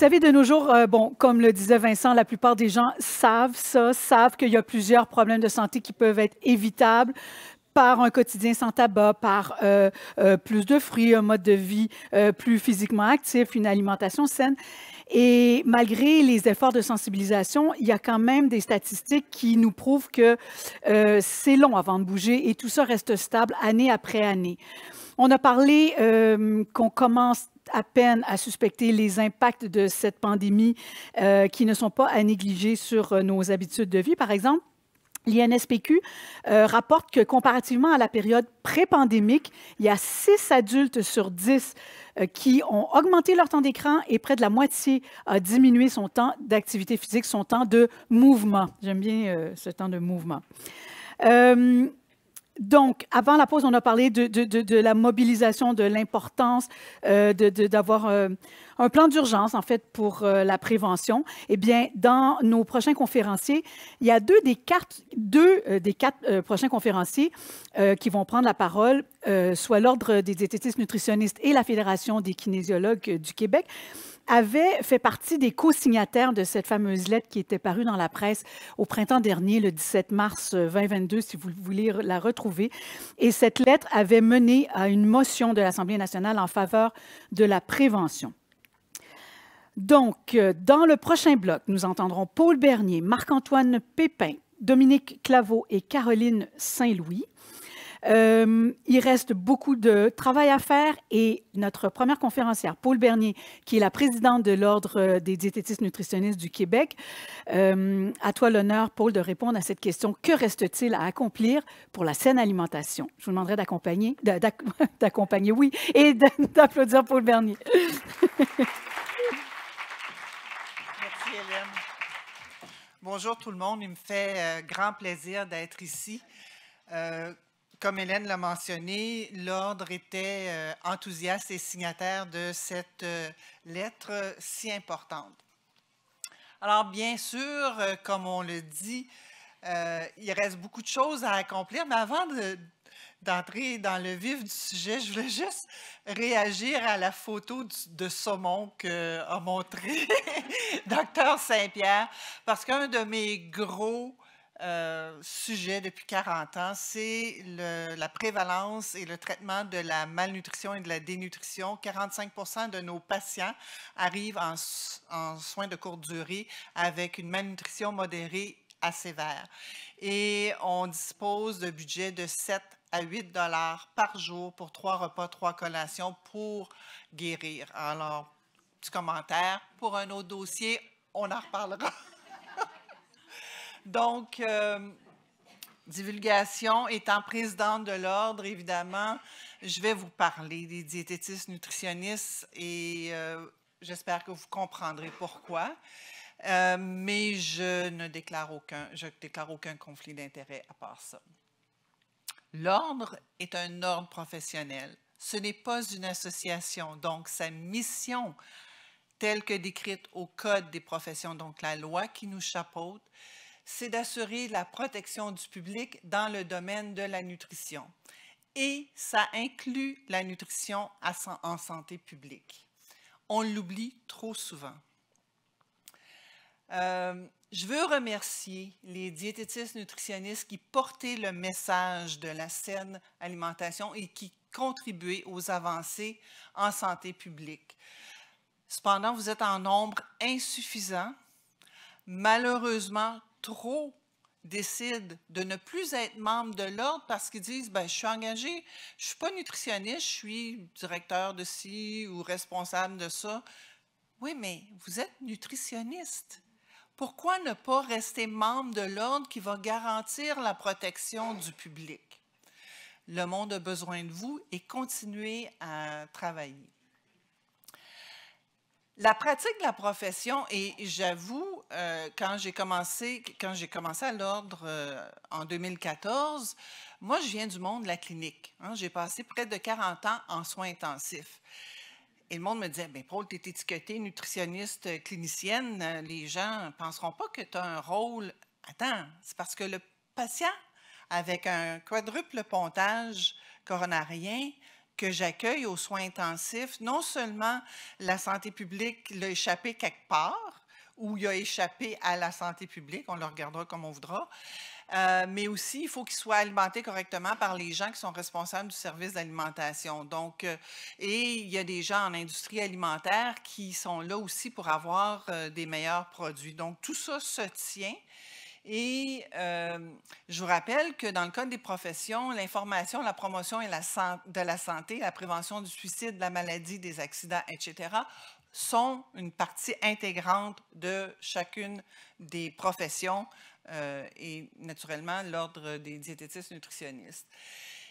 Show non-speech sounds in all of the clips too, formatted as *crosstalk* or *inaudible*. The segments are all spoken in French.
savez, de nos jours, euh, bon, comme le disait Vincent, la plupart des gens savent ça, savent qu'il y a plusieurs problèmes de santé qui peuvent être évitables par un quotidien sans tabac, par euh, euh, plus de fruits, un mode de vie plus physiquement actif, une alimentation saine. Et malgré les efforts de sensibilisation, il y a quand même des statistiques qui nous prouvent que c'est long avant de bouger et tout ça reste stable année après année. On a parlé qu'on commence à peine à suspecter les impacts de cette pandémie euh, qui ne sont pas à négliger sur euh, nos habitudes de vie. Par exemple, L'INSPQ euh, rapporte que comparativement à la période pré-pandémique, il y a 6 adultes sur 10 qui ont augmenté leur temps d'écran et près de la moitié a diminué son temps d'activité physique, son temps de mouvement. J'aime bien ce temps de mouvement. Donc, avant la pause, on a parlé de, la mobilisation, de l'importance euh, d'avoir euh, un plan d'urgence, en fait, pour euh, la prévention. Eh bien, dans nos prochains conférenciers, il y a deux des quatre, deux, des quatre prochains conférenciers qui vont prendre la parole, soit l'Ordre des diététistes nutritionnistes et la Fédération des kinésiologues du Québec avait fait partie des co-signataires de cette fameuse lettre qui était parue dans la presse au printemps dernier, le 17 mars 2022, si vous voulez la retrouver. Et cette lettre avait mené à une motion de l'Assemblée nationale en faveur de la prévention. Donc, euh, dans le prochain bloc, nous entendrons Paul Bernier, Marc-Antoine Pépin, Dominique Claveau et Caroline Saint-Louis. Euh, il reste beaucoup de travail à faire et notre première conférencière, Paul Bernier, qui est la présidente de l'Ordre euh, des diététistes nutritionnistes du Québec, euh, à toi l'honneur, Paul, de répondre à cette question. Que reste-t-il à accomplir pour la saine alimentation? Je vous demanderai d'accompagner, *laughs* d'accompagner, oui, et *laughs* d'applaudir Paul Bernier. Merci, Hélène. Bonjour tout le monde, il me fait grand plaisir d'être ici. Comme Hélène l'a mentionné, l'Ordre était euh, enthousiaste et signataire de cette euh, lettre si importante. Alors, bien sûr, euh, comme on le dit, il reste beaucoup de choses à accomplir, mais avant d'entrer dans le vif du sujet, je voulais juste réagir à la photo de saumon qu'a montré *laughs* Dr Saint-Pierre, parce qu'un de mes gros euh, sujet depuis 40 ans, c'est la prévalence et le traitement de la malnutrition et de la dénutrition. 45% de nos patients arrivent en, soins de courte durée avec une malnutrition modérée à sévère. Et on dispose de budget de 7 à 8 dollars par jour pour trois repas, trois collations pour guérir. Alors, petit commentaire. Pour un autre dossier, on en reparlera. *laughs* Donc, euh, divulgation, étant présidente de l'Ordre, évidemment, je vais vous parler des diététistes nutritionnistes et euh, j'espère que vous comprendrez pourquoi. Euh, mais je ne déclare aucun, je déclare aucun conflit d'intérêt à part ça. L'ordre est un ordre professionnel. Ce n'est pas une association. Donc, sa mission, telle que décrite au Code des professions, donc la loi qui nous chapeaute, c'est d'assurer la protection du public dans le domaine de la nutrition. Et ça inclut la nutrition en santé publique. On l'oublie trop souvent. Euh, je veux remercier les diététistes nutritionnistes qui portaient le message de la saine alimentation et qui contribuaient aux avancées en santé publique. Cependant, vous êtes en nombre insuffisant. Malheureusement, trop décident de ne plus être membres de l'ordre parce qu'ils disent ben, Je suis engagé, je suis pas nutritionniste, je suis directeur de ci ou responsable de ça. Oui, mais vous êtes nutritionniste. Pourquoi ne pas rester membre de l'ordre qui va garantir la protection du public? Le monde a besoin de vous et continuez à travailler. La pratique de la profession, et j'avoue, euh, quand j'ai commencé, quand j'ai commencé à l'ordre euh, en 2014, moi, je viens du monde de la clinique. Hein. j'ai passé près de 40 ans en soins intensifs. Et le monde me disait, bien, Paul, tu es étiquetée nutritionniste euh, clinicienne, les gens ne penseront pas que tu as un rôle. Attends, c'est parce que le patient avec un quadruple pontage coronarien que j'accueille aux soins intensifs, non seulement la santé publique l'a échappé quelque part, ou il a échappé à la santé publique, on le regardera comme on voudra, euh, mais aussi, il faut qu'il soit alimenté correctement par les gens qui sont responsables du service d'alimentation. Donc, euh, et il y a des gens en industrie alimentaire qui sont là aussi pour avoir euh, des meilleurs produits. Donc, tout ça se tient. Et je vous rappelle que dans le code des professions, l'information, la promotion et la de la santé, la prévention du suicide, de la maladie, des accidents, etc., sont une partie intégrante de chacune des professions euh, et naturellement l'Ordre des diététistes nutritionnistes.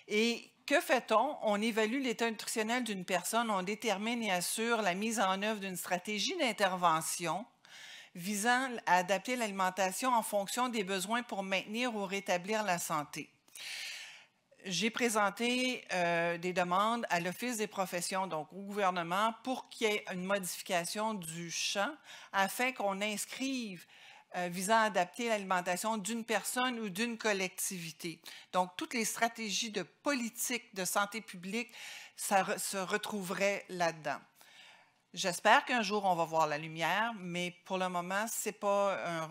Et que fait-on? On évalue l'état nutritionnel d'une personne, on détermine et assure la mise en œuvre d'une stratégie d'intervention visant à adapter l'alimentation en fonction des besoins pour maintenir ou rétablir la santé. J'ai présenté euh, des demandes à l'Office des professions, donc au gouvernement, pour qu'il y ait une modification du champ afin qu'on inscrive euh, visant à adapter l'alimentation d'une personne ou d'une collectivité. Donc, toutes les stratégies de politique de santé publique ça se retrouveraient là-dedans. J'espère qu'un jour on va voir la lumière, mais pour le moment, ce n'est pas,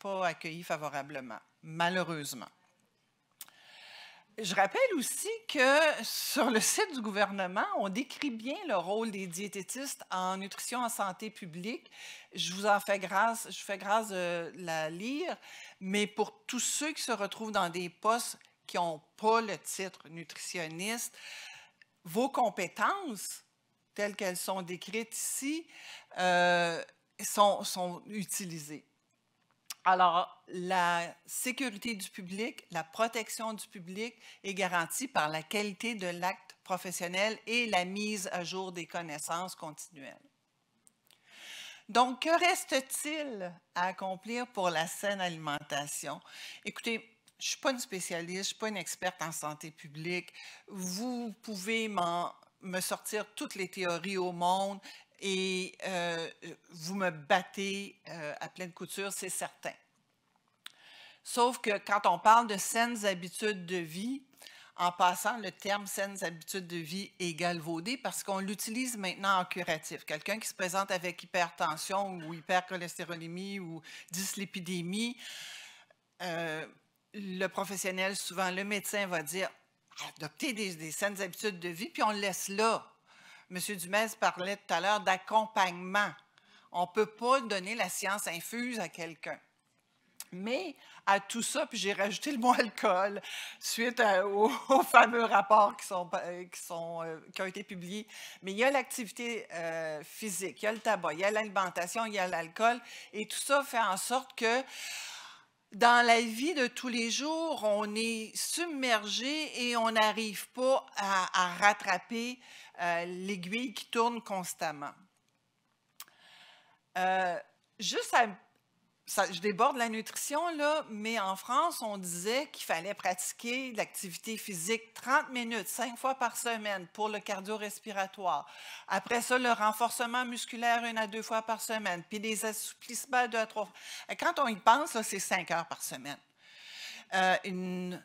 pas accueilli favorablement, malheureusement. Je rappelle aussi que sur le site du gouvernement, on décrit bien le rôle des diététistes en nutrition en santé publique. Je vous en fais grâce, je fais grâce de la lire, mais pour tous ceux qui se retrouvent dans des postes qui n'ont pas le titre nutritionniste, vos compétences, telles qu'elles sont décrites ici, euh, sont, sont utilisées. Alors, la sécurité du public, la protection du public est garantie par la qualité de l'acte professionnel et la mise à jour des connaissances continuelles. Donc, que reste-t-il à accomplir pour la saine alimentation? Écoutez, je ne suis pas une spécialiste, je ne suis pas une experte en santé publique. Vous pouvez me sortir toutes les théories au monde et euh, vous me battez euh, à pleine couture, c'est certain. Sauf que quand on parle de saines habitudes de vie, en passant, le terme saines habitudes de vie est galvaudé parce qu'on l'utilise maintenant en curatif. Quelqu'un qui se présente avec hypertension ou hypercholestérolémie ou dyslipidémie, euh, le professionnel, souvent le médecin, va dire adopter des, des saines habitudes de vie, puis on le laisse là. M. Dumais parlait tout à l'heure d'accompagnement. On ne peut pas donner la science infuse à quelqu'un. Mais à tout ça, puis j'ai rajouté le mot *laughs* alcool suite aux, fameux rapports qui, sont, sont, euh, qui ont été publiés. Mais il y a l'activité euh, physique, il y a le tabac, il y a l'alimentation, il y a l'alcool, et tout ça fait en sorte que dans la vie de tous les jours, on est submergé et on n'arrive pas à, rattraper euh, l'aiguille qui tourne constamment. Euh, juste je déborde la nutrition, là, mais en France, on disait qu'il fallait pratiquer l'activité physique 30 minutes, 5 fois par semaine pour le cardio-respiratoire. Après ça, le renforcement musculaire une à deux fois par semaine, puis des assouplissements deux à trois fois. Quand on y pense, c'est 5 heures par semaine. Euh,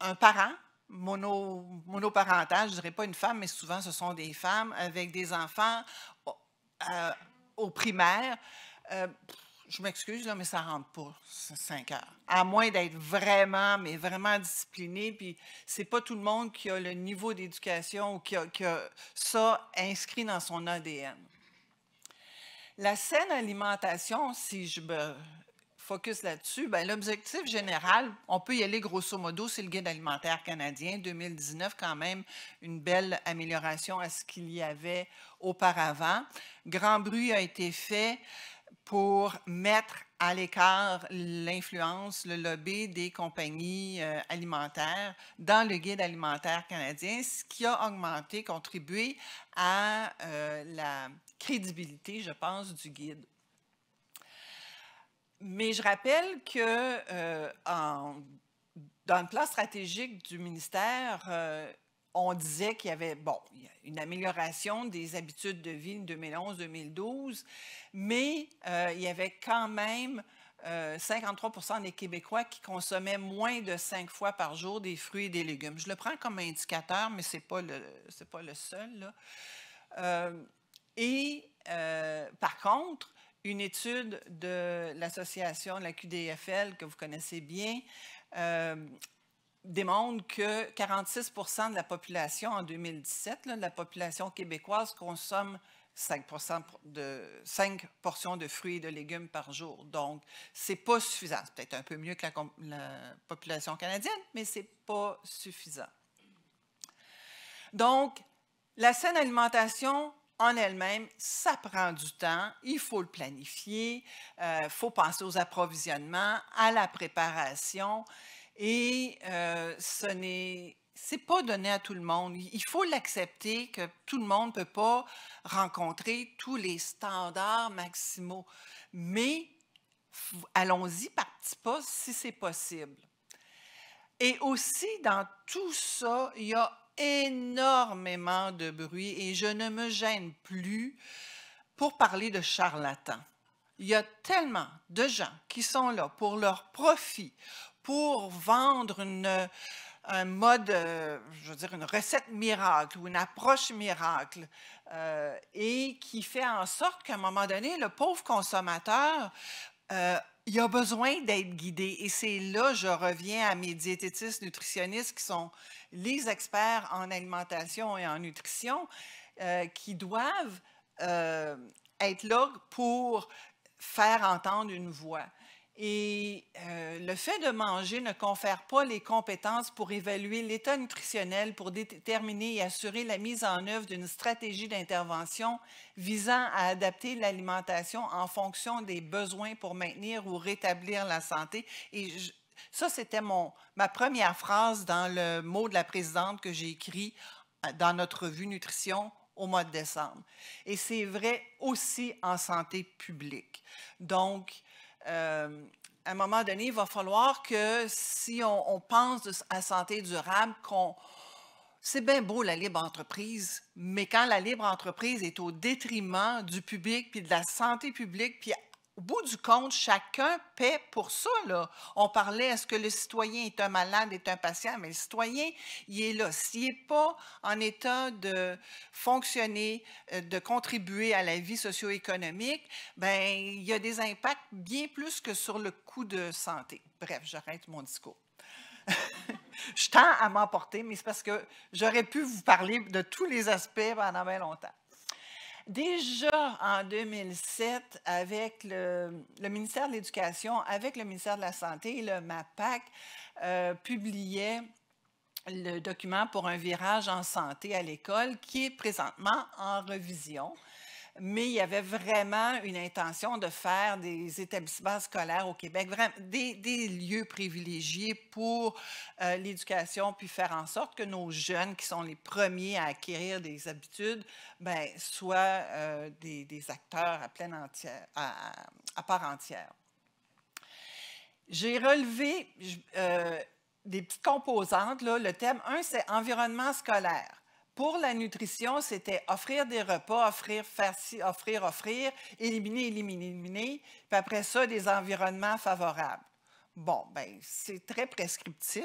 un parent mono, monoparental, je ne dirais pas une femme, mais souvent ce sont des femmes avec des enfants euh, au primaire. Euh, je m'excuse, mais ça rentre pas, 5 heures. À moins d'être vraiment, mais vraiment discipliné. Puis, c'est pas tout le monde qui a le niveau d'éducation ou qui a, ça inscrit dans son ADN. La saine alimentation, si je me focus là-dessus, ben, l'objectif général, on peut y aller grosso modo, c'est le guide alimentaire canadien 2019, quand même une belle amélioration à ce qu'il y avait auparavant. Grand bruit a été fait pour mettre à l'écart l'influence, le lobby des compagnies euh, alimentaires dans le guide alimentaire canadien, ce qui a augmenté, contribué à euh, la crédibilité, je pense, du guide. Mais je rappelle que euh, dans le plan stratégique du ministère, on disait qu'il y avait, bon, une amélioration des habitudes de vie en 2011-2012, mais euh, il y avait quand même 53% euh, des Québécois qui consommaient moins de cinq fois par jour des fruits et des légumes. Je le prends comme indicateur, mais ce n'est pas, le, pas le seul. Euh, et euh, par contre, une étude de l'association, la QDFL, que vous connaissez bien, démontre que 46% de la population en 2017, de la population québécoise consomme 5, de, 5 portions de fruits et de légumes par jour. Donc, ce n'est pas suffisant. C'est peut-être un peu mieux que la, population canadienne, mais ce n'est pas suffisant. Donc, la saine alimentation en elle-même, ça prend du temps, il faut le planifier, il euh, faut penser aux approvisionnements, à la préparation, et euh, ce n'est c'est pas donné à tout le monde. Il faut l'accepter que tout le monde ne peut pas rencontrer tous les standards maximaux. Mais allons-y par petits pas si c'est possible. Et aussi, dans tout ça, il y a énormément de bruit et je ne me gêne plus pour parler de charlatans. Il y a tellement de gens qui sont là pour leur profit, pour vendre une, un mode, euh, je veux dire, une recette miracle ou une approche miracle, euh, et qui fait en sorte qu'à un moment donné, le pauvre consommateur, euh, il a besoin d'être guidé. Et c'est là, je reviens à mes diététistes nutritionnistes qui sont les experts en alimentation et en nutrition, qui doivent être là pour faire entendre une voix. Et euh, le fait de manger ne confère pas les compétences pour évaluer l'état nutritionnel, pour déterminer et assurer la mise en œuvre d'une stratégie d'intervention visant à adapter l'alimentation en fonction des besoins pour maintenir ou rétablir la santé. Et ça, c'était ma première phrase dans le mot de la présidente que j'ai écrit euh, dans notre revue Nutrition au mois de décembre. Et c'est vrai aussi en santé publique. Donc, euh, à un moment donné, il va falloir que si on, pense à santé durable, qu'on c'est bien beau la libre entreprise, mais quand la libre entreprise est au détriment du public, puis de la santé publique, puis au bout du compte, chacun paie pour ça. Là. On parlait, est-ce que le citoyen est un malade, est un patient, mais le citoyen, il est là. S'il n'est pas en état de fonctionner, euh, de contribuer à la vie socio-économique, ben, il y a des impacts bien plus que sur le coût de santé. Bref, j'arrête mon discours. *laughs* Je tends à m'emporter, mais c'est parce que j'aurais pu vous parler de tous les aspects pendant bien longtemps. Déjà en 2007, avec le, ministère de l'Éducation, avec le ministère de la Santé, le MAPAC euh, publiait le document pour un virage en santé à l'école qui est présentement en revision mais il y avait vraiment une intention de faire des établissements scolaires au Québec, vraiment des, lieux privilégiés pour euh, l'éducation, puis faire en sorte que nos jeunes, qui sont les premiers à acquérir des habitudes, ben, soient euh, des, acteurs à, pleine entière, à, part entière. J'ai relevé euh, des petites composantes. Là. Le thème 1, c'est environnement scolaire. Pour la nutrition, c'était offrir des repas, offrir, faire offrir, offrir, éliminer, éliminer, éliminer, puis après ça, des environnements favorables. Bon, ben c'est très prescriptif.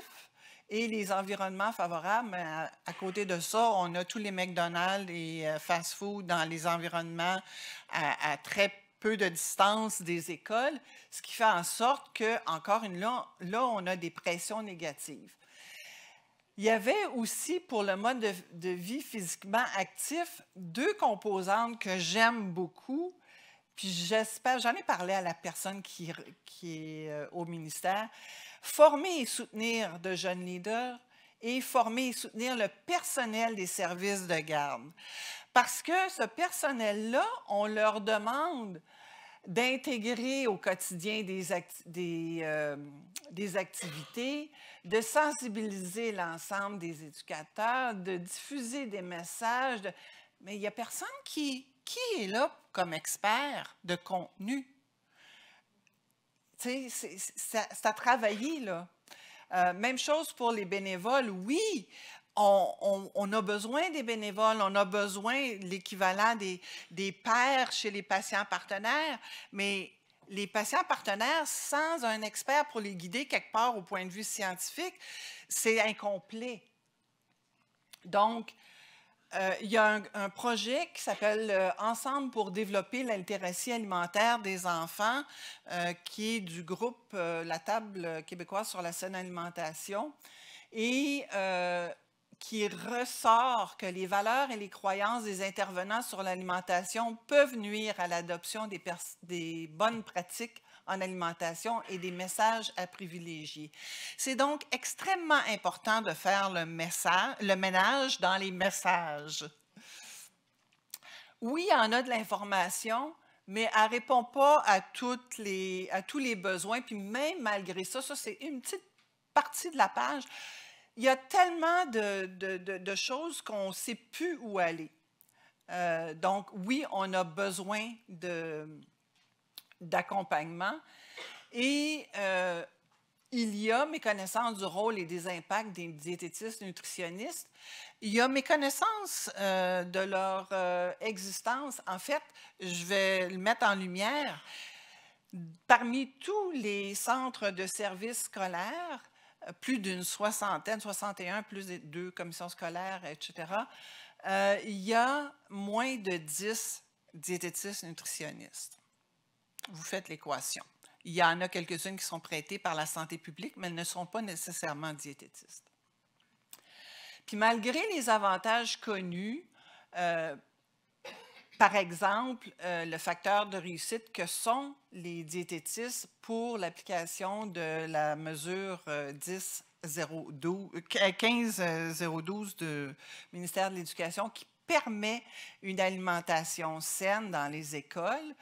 Et les environnements favorables, ben, à, côté de ça, on a tous les McDonald's et euh, fast-food dans les environnements à, très peu de distance des écoles, ce qui fait en sorte que, encore une là, là, on a des pressions négatives. Il y avait aussi pour le mode de, vie physiquement actif deux composantes que j'aime beaucoup. Puis j'espère, j'en ai parlé à la personne qui, est euh, au ministère. Former et soutenir de jeunes leaders et former et soutenir le personnel des services de garde. Parce que ce personnel-là, on leur demande d'intégrer au quotidien des, euh, des, activités, de sensibiliser l'ensemble des éducateurs, de diffuser des messages. Mais il n'y a personne qui, qui est là comme expert de contenu. C'est à travailler, là. Euh, même chose pour les bénévoles. Oui, on, a besoin des bénévoles, on a besoin l'équivalent des, des pairs chez les patients partenaires, mais les patients partenaires, sans un expert pour les guider quelque part au point de vue scientifique, c'est incomplet. Donc, euh, il y a un, projet qui s'appelle euh, Ensemble pour développer la alimentaire des enfants, euh, qui est du groupe La Table québécoise sur la saine alimentation, et qui ressort que les valeurs et les croyances des intervenants sur l'alimentation peuvent nuire à l'adoption des, bonnes pratiques en alimentation et des messages à privilégier. C'est donc extrêmement important de faire le, ménage dans les messages. Oui, il y en a de l'information, mais elle ne répond pas à tous les besoins. Puis même malgré ça, ça c'est une petite partie de la page, il y a tellement de, choses qu'on ne sait plus où aller. Euh, donc oui, on a besoin d'accompagnement. Et euh, il y a mes connaissances du rôle et des impacts des diététistes nutritionnistes. Il y a mes connaissances euh, de leur euh, existence. En fait, je vais le mettre en lumière. Parmi tous les centres de services scolaires, plus d'une soixantaine, 61 plus de deux commissions scolaires, etc., il y a moins de 10 diététistes nutritionnistes vous faites l'équation. Il y en a quelques-unes qui sont prêtées par la santé publique, mais elles ne sont pas nécessairement diététistes. Puis malgré les avantages connus, euh, par exemple, euh, le facteur de réussite que sont les diététistes pour l'application de la mesure 10 15.012 du ministère de l'Éducation qui permet une alimentation saine dans les écoles.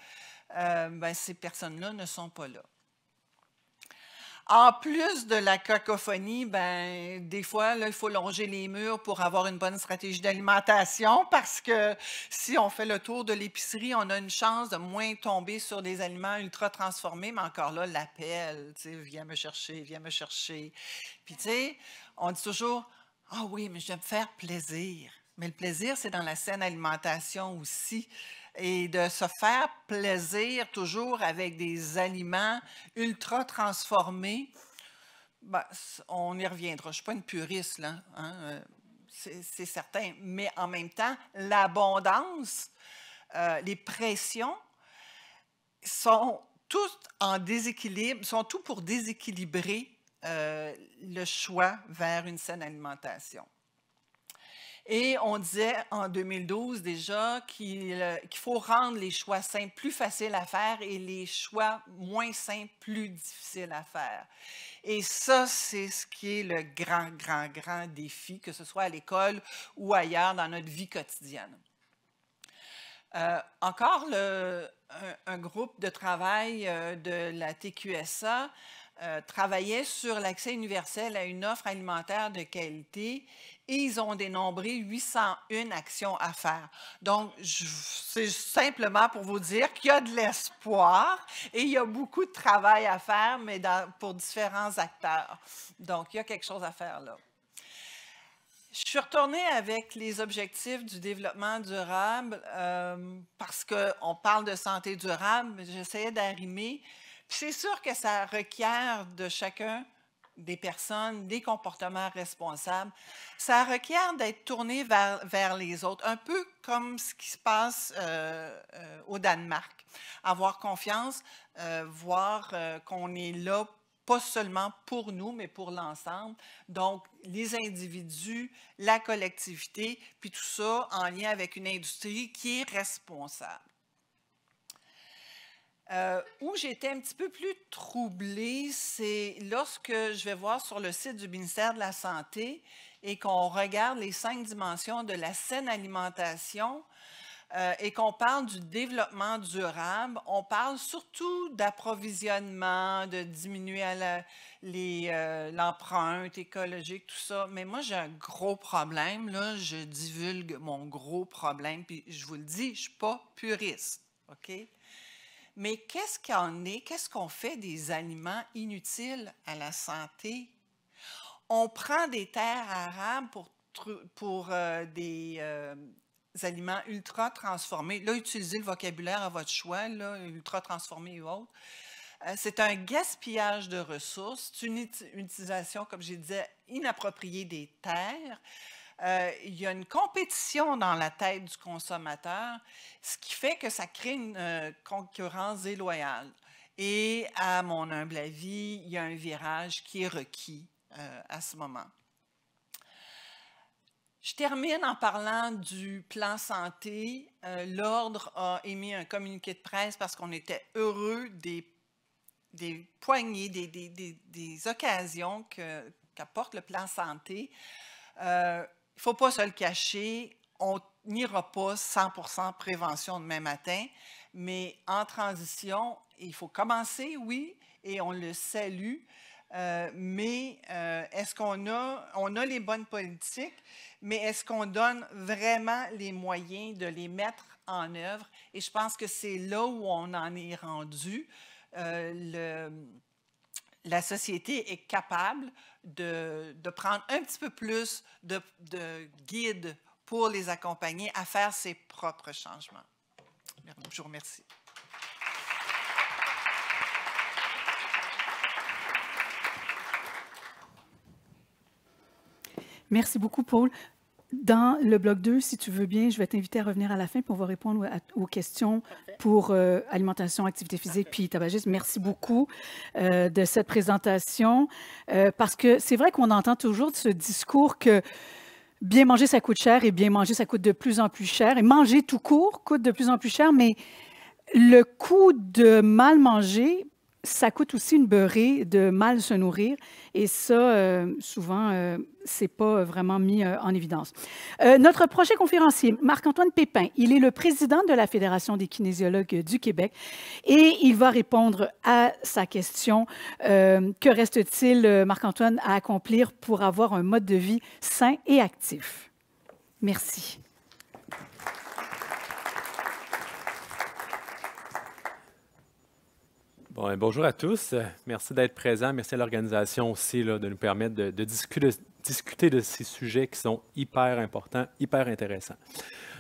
Euh, ben, ces personnes-là ne sont pas là. En plus de la cacophonie, ben, des fois, là, il faut longer les murs pour avoir une bonne stratégie d'alimentation parce que si on fait le tour de l'épicerie, on a une chance de moins tomber sur des aliments ultra transformés, mais encore là, l'appel, viens me chercher, viens me chercher. Puis, tu sais, on dit toujours, ah oui, mais je vais me faire plaisir. Mais le plaisir, c'est dans la saine alimentation aussi et de se faire plaisir toujours avec des aliments ultra transformés, ben, on y reviendra. Je ne suis pas une puriste, là, hein, euh, c'est certain. Mais en même temps, l'abondance, euh, les pressions sont toutes en déséquilibre, sont tout pour déséquilibrer euh, le choix vers une saine alimentation. Et on disait en 2012 déjà euh, qu'il faut rendre les choix simples plus faciles à faire et les choix moins simples plus difficiles à faire. Et ça, c'est ce qui est le grand, grand, grand défi, que ce soit à l'école ou ailleurs dans notre vie quotidienne. Euh, encore un, groupe de travail euh, de la TQSA travaillait sur l'accès universel à une offre alimentaire de qualité et ils ont dénombré 801 actions à faire. Donc, c'est simplement pour vous dire qu'il y a de l'espoir et il y a beaucoup de travail à faire, mais pour différents acteurs. Donc, il y a quelque chose à faire là. Je suis retournée avec les objectifs du développement durable euh, parce qu'on parle de santé durable, j'essayais d'arrimer. C'est sûr que ça requiert de chacun des personnes, des comportements responsables, ça requiert d'être tourné vers, vers, les autres, un peu comme ce qui se passe euh, euh, au Danemark. Avoir confiance, euh, voir qu'on est là pas seulement pour nous, mais pour l'ensemble. Donc, les individus, la collectivité, puis tout ça en lien avec une industrie qui est responsable. Euh, où j'étais un petit peu plus troublée, c'est lorsque je vais voir sur le site du ministère de la Santé et qu'on regarde les cinq dimensions de la saine alimentation euh, et qu'on parle du développement durable, on parle surtout d'approvisionnement, de diminuer euh, l'empreinte écologique, tout ça. Mais moi, j'ai un gros problème. Là, je divulgue mon gros problème, puis je vous le dis, je ne suis pas puriste. OK? Mais qu'est-ce qu'on fait des aliments inutiles à la santé? On prend des terres arables pour, euh, des, euh, aliments ultra transformés. Là, utilisez le vocabulaire à votre choix, ultra transformés ou autre. Euh, c'est un gaspillage de ressources, c'est une utilisation, comme je disais, inappropriée des terres. Euh, il y a une compétition dans la tête du consommateur, ce qui fait que ça crée une euh, concurrence déloyale. Et à mon humble avis, il y a un virage qui est requis à ce moment. Je termine en parlant du plan santé. L'Ordre a émis un communiqué de presse parce qu'on était heureux des poignées, des, occasions qu'apporte le plan santé. Euh, faut pas se le cacher, on n'ira pas 100% prévention demain matin, mais en transition, il faut commencer, oui, et on le salue. Euh, mais euh, est-ce qu'on a, on a les bonnes politiques, mais est-ce qu'on donne vraiment les moyens de les mettre en œuvre? Et je pense que c'est là où on en est rendu. Euh, la société est capable de, prendre un petit peu plus de, guides pour les accompagner à faire ses propres changements. Je vous remercie. Merci beaucoup, Paul. Dans le bloc 2, si tu veux bien, je vais t'inviter à revenir à la fin pour on va répondre aux questions pour euh, alimentation, activité physique puis tabagisme. Merci beaucoup euh, de cette présentation euh, parce que c'est vrai qu'on entend toujours ce discours que bien manger, ça coûte cher et bien manger, ça coûte de plus en plus cher. Et manger tout court coûte de plus en plus cher, mais le coût de mal manger ça coûte aussi une beurrée de mal se nourrir et ça, euh, souvent, euh, c'est pas vraiment mis euh, en évidence. notre prochain conférencier, Marc-Antoine Pépin, il est le président de la Fédération des kinésiologues du Québec et il va répondre à sa question que reste-t-il, Marc-Antoine, à accomplir pour avoir un mode de vie sain et actif? Merci. Bon, bonjour à tous. Merci d'être présents. Merci à l'organisation aussi de nous permettre de, discuter de ces sujets qui sont hyper importants, hyper intéressants.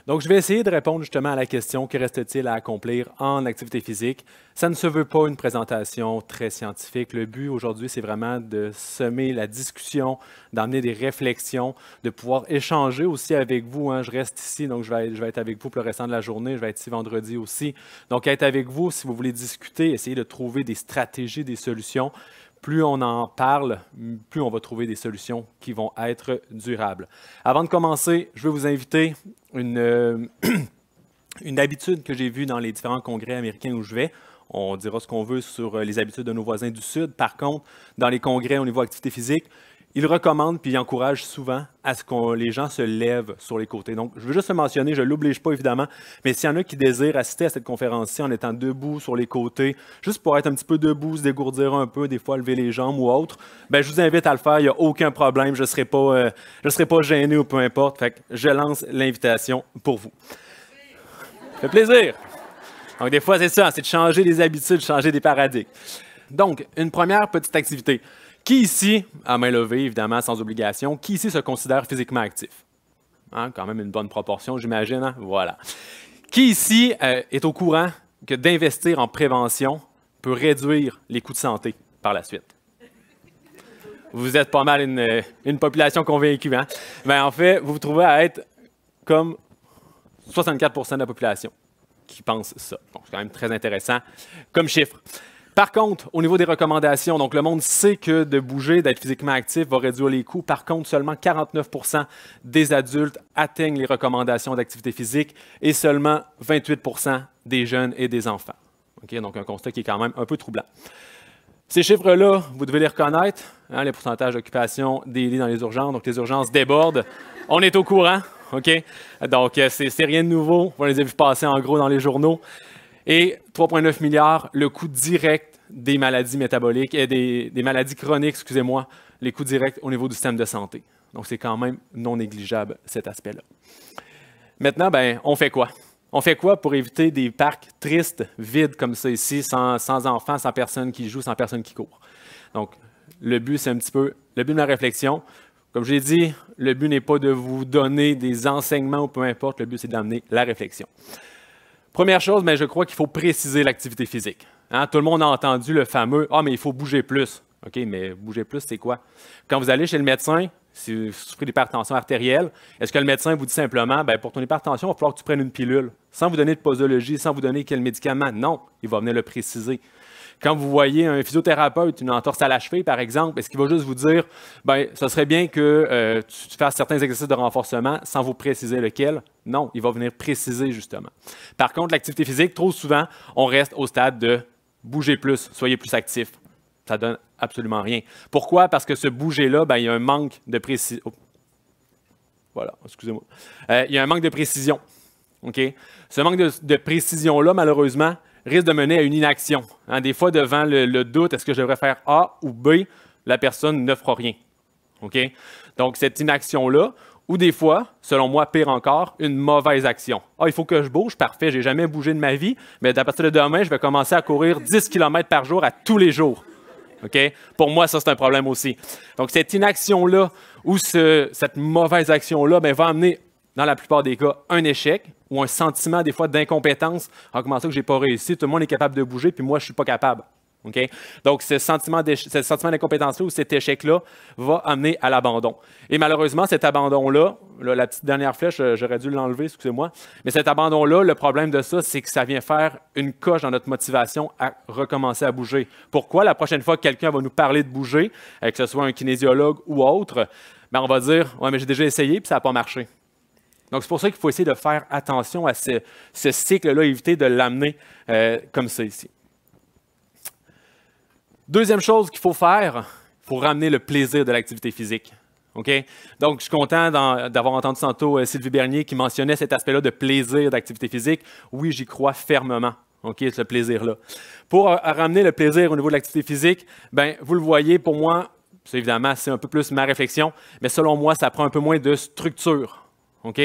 Donc, je vais essayer de répondre justement à la question que reste-t-il à accomplir en activité physique? Ça ne se veut pas une présentation très scientifique. Le but aujourd'hui, c'est vraiment de semer la discussion, d'amener des réflexions, de pouvoir échanger aussi avec vous. Hein. Je reste ici, donc je vais, je vais être avec vous pour le restant de la journée. Je vais être ici vendredi aussi. Donc, être avec vous, si vous voulez discuter, essayer de trouver des stratégies, des solutions plus on en parle, plus on va trouver des solutions qui vont être durables. Avant de commencer, je vais vous inviter une, euh, *clears throat* une habitude que j'ai vue dans les différents congrès américains où je vais. On dira ce qu'on veut sur les habitudes de nos voisins du Sud. Par contre, dans les congrès au niveau activité physique, il recommande puis il encourage souvent à ce que les gens se lèvent sur les côtés. Donc, je veux juste le mentionner, je ne l'oblige pas évidemment, mais s'il y en a qui désirent assister à cette conférence-ci en étant debout sur les côtés, juste pour être un petit peu debout, se dégourdir un peu, des fois lever les jambes ou autre, ben, je vous invite à le faire, il n'y a aucun problème, je ne serai, pas, euh, serai pas gêné ou peu importe. Fait que je lance l'invitation pour vous. Ça fait plaisir. Donc, des fois, c'est ça, c'est de changer des habitudes, changer des paradigmes. Donc, une première petite activité. Qui ici, à main levée, évidemment, sans obligation, qui ici se considère physiquement actif? Hein, quand même une bonne proportion, j'imagine. Hein? Voilà. Qui ici euh, est au courant que d'investir en prévention peut réduire les coûts de santé par la suite? Vous êtes pas mal une, euh, population convaincue. Hein? Mais en fait, vous vous trouvez à être comme 64% de la population qui pense ça. c'est quand même très intéressant comme chiffre. Par contre, au niveau des recommandations, donc le monde sait que de bouger, d'être physiquement actif va réduire les coûts. Par contre, seulement 49% des adultes atteignent les recommandations d'activité physique et seulement 28% des jeunes et des enfants. Donc un constat qui est quand même un peu troublant. Ces chiffres-là, vous devez les reconnaître, hein, les pourcentages d'occupation des lits dans les urgences, donc les urgences débordent. On est au courant, OK? Donc, euh, c'est rien de nouveau. On les a vus passer en gros dans les journaux. Et 3,9 milliards, le coût direct des maladies métaboliques et des, maladies chroniques, excusez-moi, les coûts directs au niveau du système de santé. Donc, c'est quand même non négligeable cet aspect-là. Maintenant, ben, on fait quoi? On fait quoi pour éviter des parcs tristes, vides comme ça ici, sans, sans enfants, sans personne qui joue, sans personne qui court? Donc, le but, c'est un petit peu, le but de ma réflexion, Comme j'ai dit, le but n'est pas de vous donner des enseignements ou peu importe, le but c'est d'amener la réflexion. Première chose, mais je crois qu'il faut préciser l'activité physique. Hein, tout le monde a entendu le fameux Ah, mais il faut bouger plus. OK, mais bouger plus, c'est quoi? Quand vous allez chez le médecin, si vous souffrez d'hypertension artérielle, est-ce que le médecin vous dit simplement, ben, pour ton hypertension, il va falloir que tu prennes une pilule, sans vous donner de posologie, sans vous donner quel médicament? Non, il va venir le préciser. Quand vous voyez un physiothérapeute, une entorse à la cheville, par exemple, est-ce qu'il va juste vous dire, ben, ce serait bien que euh, tu fasses certains exercices de renforcement sans vous préciser lequel? Non, il va venir préciser justement. Par contre, l'activité physique, trop souvent, on reste au stade de bouger plus, soyez plus actif. Ça donne absolument rien. Pourquoi? Parce que ce bouger-là, ben, il y a un manque de précision. Oh. Voilà, excusez-moi. Euh, il y a un manque de précision. OK? Ce manque de, précision-là, malheureusement, risque de mener à une inaction. Hein, des fois, devant le, doute, est-ce que je devrais faire A ou B, la personne ne fera rien. OK? Donc, cette inaction-là, ou des fois, selon moi, pire encore, une mauvaise action. Ah, il faut que je bouge, parfait, j'ai jamais bougé de ma vie, mais à partir de demain, je vais commencer à courir 10 km par jour à tous les jours. Pour moi, ça, c'est un problème aussi. Donc, cette inaction-là ou cette mauvaise action-là ben, va amener, dans la plupart des cas, un échec ou un sentiment, des fois, d'incompétence. En commençant que je n'ai pas réussi, tout le monde est capable de bouger, puis moi, je ne suis pas capable. Donc, ce sentiment d'incompétence-là ou cet échec-là va amener à l'abandon. Et malheureusement, cet abandon-là, la petite dernière flèche, euh, j'aurais dû l'enlever, excusez-moi, mais cet abandon-là, le problème de ça, c'est que ça vient faire une coche dans notre motivation à recommencer à bouger. Pourquoi? La prochaine fois que quelqu'un va nous parler de bouger, euh, que ce soit un kinésiologue ou autre, ben on va dire Ouais, mais j'ai déjà essayé puis ça n'a pas marché. Donc, c'est pour ça qu'il faut essayer de faire attention à ce, cycle-là, éviter de l'amener euh, comme ça ici. Deuxième chose qu'il faut faire, il faut ramener le plaisir de l'activité physique. Donc, je suis content d'avoir entendu tantôt euh, Sylvie Bernier qui mentionnait cet aspect-là de plaisir d'activité physique. Oui, j'y crois fermement. Ce plaisir-là. Pour euh, ramener le plaisir au niveau de l'activité physique, ben, vous le voyez, pour moi, évidemment, c'est un peu plus ma réflexion, mais selon moi, ça prend un peu moins de structure. OK?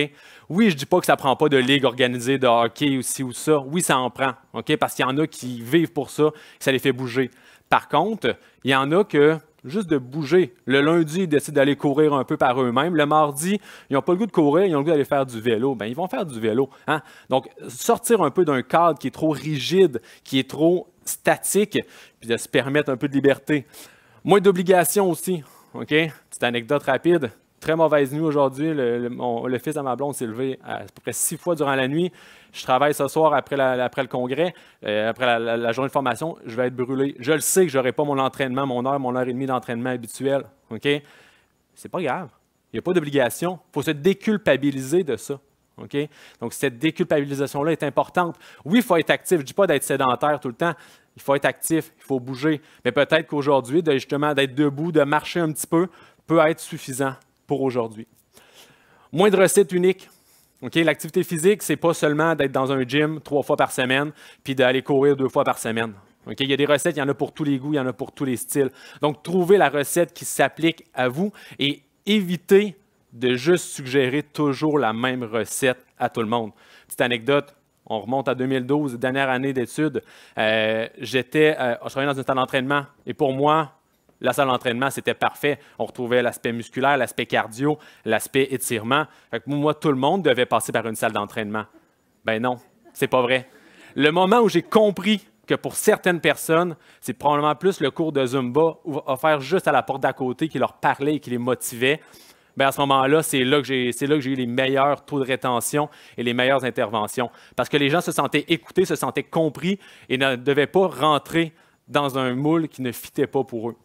Oui, je ne dis pas que ça ne prend pas de ligue organisée de hockey ou ci ou ça. Oui, ça en prend. OK? Parce qu'il y en a qui vivent pour ça, ça les fait bouger. Par contre, il y en a que juste de bouger. Le lundi, ils décident d'aller courir un peu par eux-mêmes. Le mardi, ils n'ont pas le goût de courir, ils ont le goût d'aller faire du vélo. Bien, ils vont faire du vélo. Hein? Donc, sortir un peu d'un cadre qui est trop rigide, qui est trop statique, puis de se permettre un peu de liberté. Moins d'obligations aussi. OK? Petite anecdote rapide. Très mauvaise nuit aujourd'hui. Le, fils de ma blonde s'est levé à, peu près six fois durant la nuit. Je travaille ce soir après, le congrès, euh, après la, journée de formation, je vais être brûlé. Je le sais que je n'aurai pas mon entraînement, mon heure, mon heure et demie d'entraînement habituel. OK? C'est pas grave. Il n'y a pas d'obligation. Il faut se déculpabiliser de ça. Donc, cette déculpabilisation-là est importante. Oui, il faut être actif. Je ne dis pas d'être sédentaire tout le temps. Il faut être actif, il faut bouger. Mais peut-être qu'aujourd'hui, justement, d'être debout, de marcher un petit peu, peut être suffisant pour aujourd'hui. Moins de recettes uniques. L'activité physique, ce n'est pas seulement d'être dans un gym trois fois par semaine puis d'aller courir deux fois par semaine. Il y a des recettes, il y en a pour tous les goûts, il y en a pour tous les styles. Donc, trouvez la recette qui s'applique à vous et évitez de juste suggérer toujours la même recette à tout le monde. Petite anecdote, on remonte à 2012, dernière année d'études. Euh, j'étais, euh, je travaillais dans une salle d'entraînement et pour moi, la salle d'entraînement, c'était parfait. On retrouvait l'aspect musculaire, l'aspect cardio, l'aspect étirement. Moi, tout le monde devait passer par une salle d'entraînement. Ben non, c'est pas vrai. Le moment où j'ai compris que pour certaines personnes, c'est probablement plus le cours de Zumba offert juste à la porte d'à côté qui leur parlait et qui les motivait. Bien, à ce moment-là, c'est là que j'ai eu les meilleurs taux de rétention et les meilleures interventions. Parce que les gens se sentaient écoutés, se sentaient compris et ne devaient pas rentrer dans un moule qui ne fitait pas pour eux.